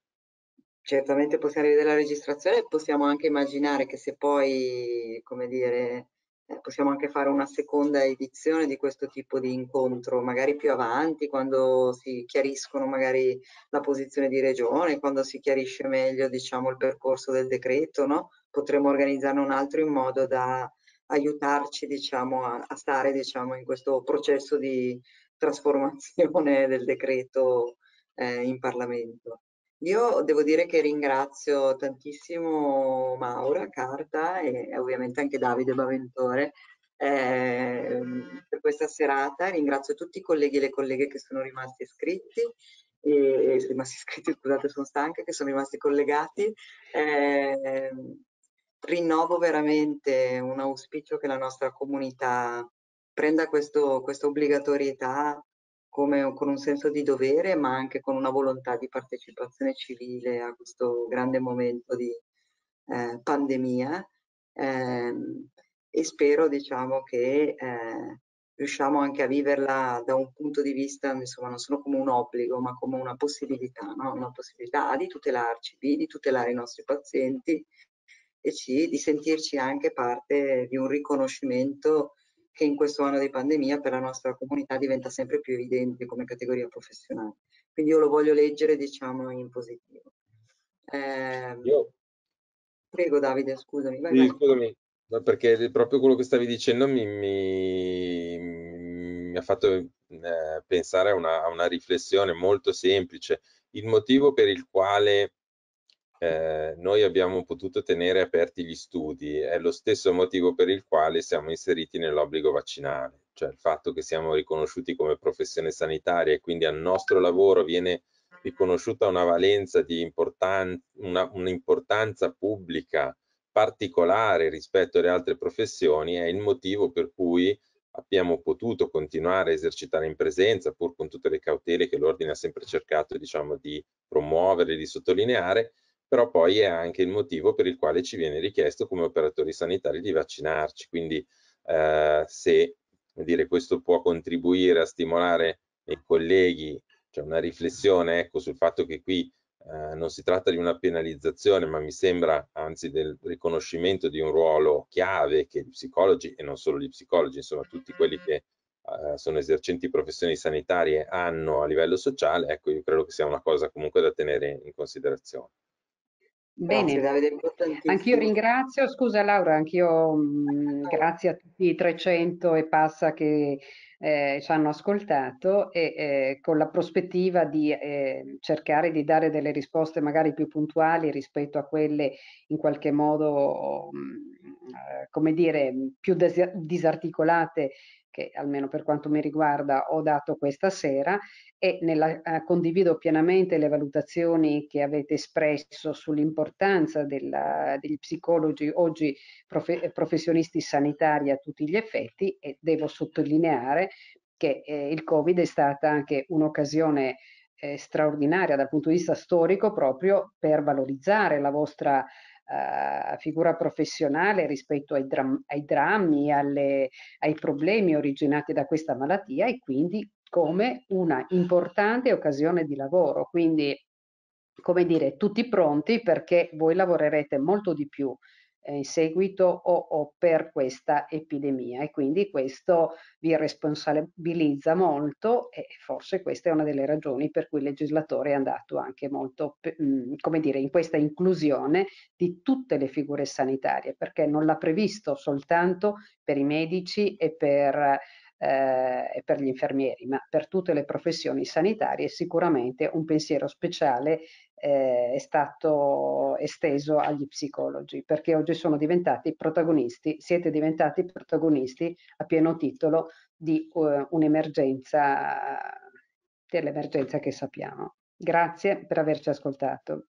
certamente possiamo rivedere la registrazione e possiamo anche immaginare che se poi, come dire, eh, possiamo anche fare una seconda edizione di questo tipo di incontro, magari più avanti, quando si chiariscono magari la posizione di regione, quando si chiarisce meglio, diciamo, il percorso del decreto, no? Potremmo organizzarne un altro in modo da aiutarci, diciamo, a, a stare, diciamo, in questo processo di trasformazione del decreto eh, in Parlamento. Io devo dire che ringrazio tantissimo Maura Carta e ovviamente anche Davide Baventore eh, per questa serata. Ringrazio tutti i colleghi e le colleghe che sono rimasti iscritti, e, rimasti iscritti, scusate, sono stanca, che sono rimasti collegati. Eh, rinnovo veramente un auspicio che la nostra comunità prenda questo, questa obbligatorietà come, con un senso di dovere, ma anche con una volontà di partecipazione civile a questo grande momento di eh, pandemia. Eh, e spero diciamo, che eh, riusciamo anche a viverla da un punto di vista, insomma, non solo come un obbligo, ma come una possibilità, no? una possibilità di tutelarci, B, di tutelare i nostri pazienti e C, di sentirci anche parte di un riconoscimento che in questo anno di pandemia per la nostra comunità diventa sempre più evidente come categoria professionale. Quindi io lo voglio leggere, diciamo, in positivo. Eh, io... Prego Davide, scusami. Vai, sì, scusami, perché proprio quello che stavi dicendo mi, mi, mi ha fatto eh, pensare a una, a una riflessione molto semplice. Il motivo per il quale eh, noi abbiamo potuto tenere aperti gli studi, è lo stesso motivo per il quale siamo inseriti nell'obbligo vaccinale, cioè il fatto che siamo riconosciuti come professione sanitaria e quindi al nostro lavoro viene riconosciuta una valenza di importan un'importanza pubblica particolare rispetto alle altre professioni, è il motivo per cui abbiamo potuto continuare a esercitare in presenza, pur con tutte le cautele che l'ordine ha sempre cercato diciamo, di promuovere, di sottolineare, però poi è anche il motivo per il quale ci viene richiesto come operatori sanitari di vaccinarci. Quindi eh, se dire, questo può contribuire a stimolare i colleghi, cioè una riflessione ecco, sul fatto che qui eh, non si tratta di una penalizzazione, ma mi sembra anzi del riconoscimento di un ruolo chiave che gli psicologi e non solo gli psicologi, insomma tutti quelli che eh, sono esercenti professioni sanitarie hanno a livello sociale, ecco io credo che sia una cosa comunque da tenere in considerazione. Bene, anch'io ringrazio, scusa Laura, anch'io mm, grazie a tutti i 300 e passa che eh, ci hanno ascoltato e eh, con la prospettiva di eh, cercare di dare delle risposte magari più puntuali rispetto a quelle in qualche modo, mh, mm, eh, come dire, più disarticolate che almeno per quanto mi riguarda ho dato questa sera e nella, eh, condivido pienamente le valutazioni che avete espresso sull'importanza degli psicologi oggi profe, professionisti sanitari a tutti gli effetti e devo sottolineare che eh, il Covid è stata anche un'occasione eh, straordinaria dal punto di vista storico proprio per valorizzare la vostra uh, figura professionale rispetto ai, dram ai drammi, alle, ai problemi originati da questa malattia e quindi come una importante occasione di lavoro. Quindi, come dire, tutti pronti perché voi lavorerete molto di più eh, in seguito o, o, per questa epidemia. E quindi questo vi responsabilizza molto e forse questa è una delle ragioni per cui il legislatore è andato anche molto, mm, come dire, in questa inclusione di tutte le figure sanitarie perché non l'ha previsto soltanto per i medici e per eh, per gli infermieri, ma per tutte le professioni sanitarie sicuramente un pensiero speciale eh, è stato esteso agli psicologi, perché oggi sono diventati protagonisti, siete diventati protagonisti a pieno titolo di uh, un'emergenza, dell'emergenza che sappiamo. Grazie per averci ascoltato.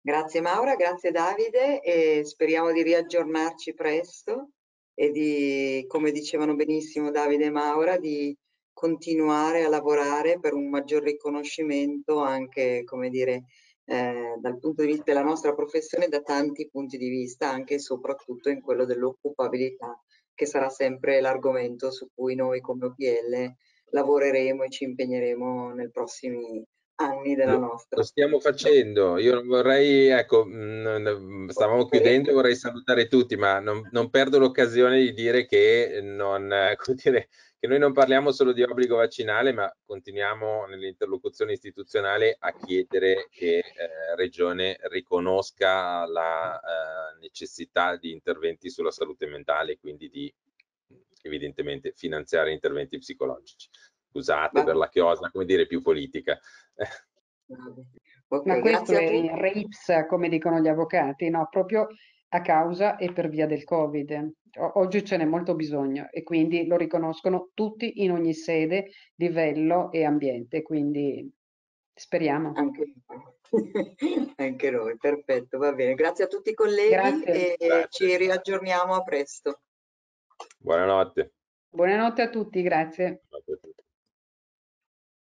Grazie Maura, grazie Davide e speriamo di riaggiornarci presto e di, come dicevano benissimo Davide e Maura, di continuare a lavorare per un maggior riconoscimento anche, come dire, eh, dal punto di vista della nostra professione da tanti punti di vista, anche e soprattutto in quello dell'occupabilità, che sarà sempre l'argomento su cui noi come OPL lavoreremo e ci impegneremo nei prossimi anni della lo, nostra. Lo stiamo facendo, io vorrei, ecco, mh, stavamo chiudendo e vorrei salutare tutti, ma non, non perdo l'occasione di dire che, non, dire che noi non parliamo solo di obbligo vaccinale, ma continuiamo nell'interlocuzione istituzionale a chiedere che eh, Regione riconosca la eh, necessità di interventi sulla salute mentale, quindi di evidentemente finanziare interventi psicologici. Scusate per la chiosa, come dire, più politica. Okay, Ma questo è il RIPS, come dicono gli avvocati, no? Proprio a causa e per via del Covid. oggi ce n'è molto bisogno e quindi lo riconoscono tutti in ogni sede, livello e ambiente, quindi speriamo. Anche, anche noi, perfetto, va bene. Grazie a tutti i colleghi Grazie. e Grazie. ci riaggiorniamo a presto. Buonanotte. Buonanotte a tutti, grazie. A tutti.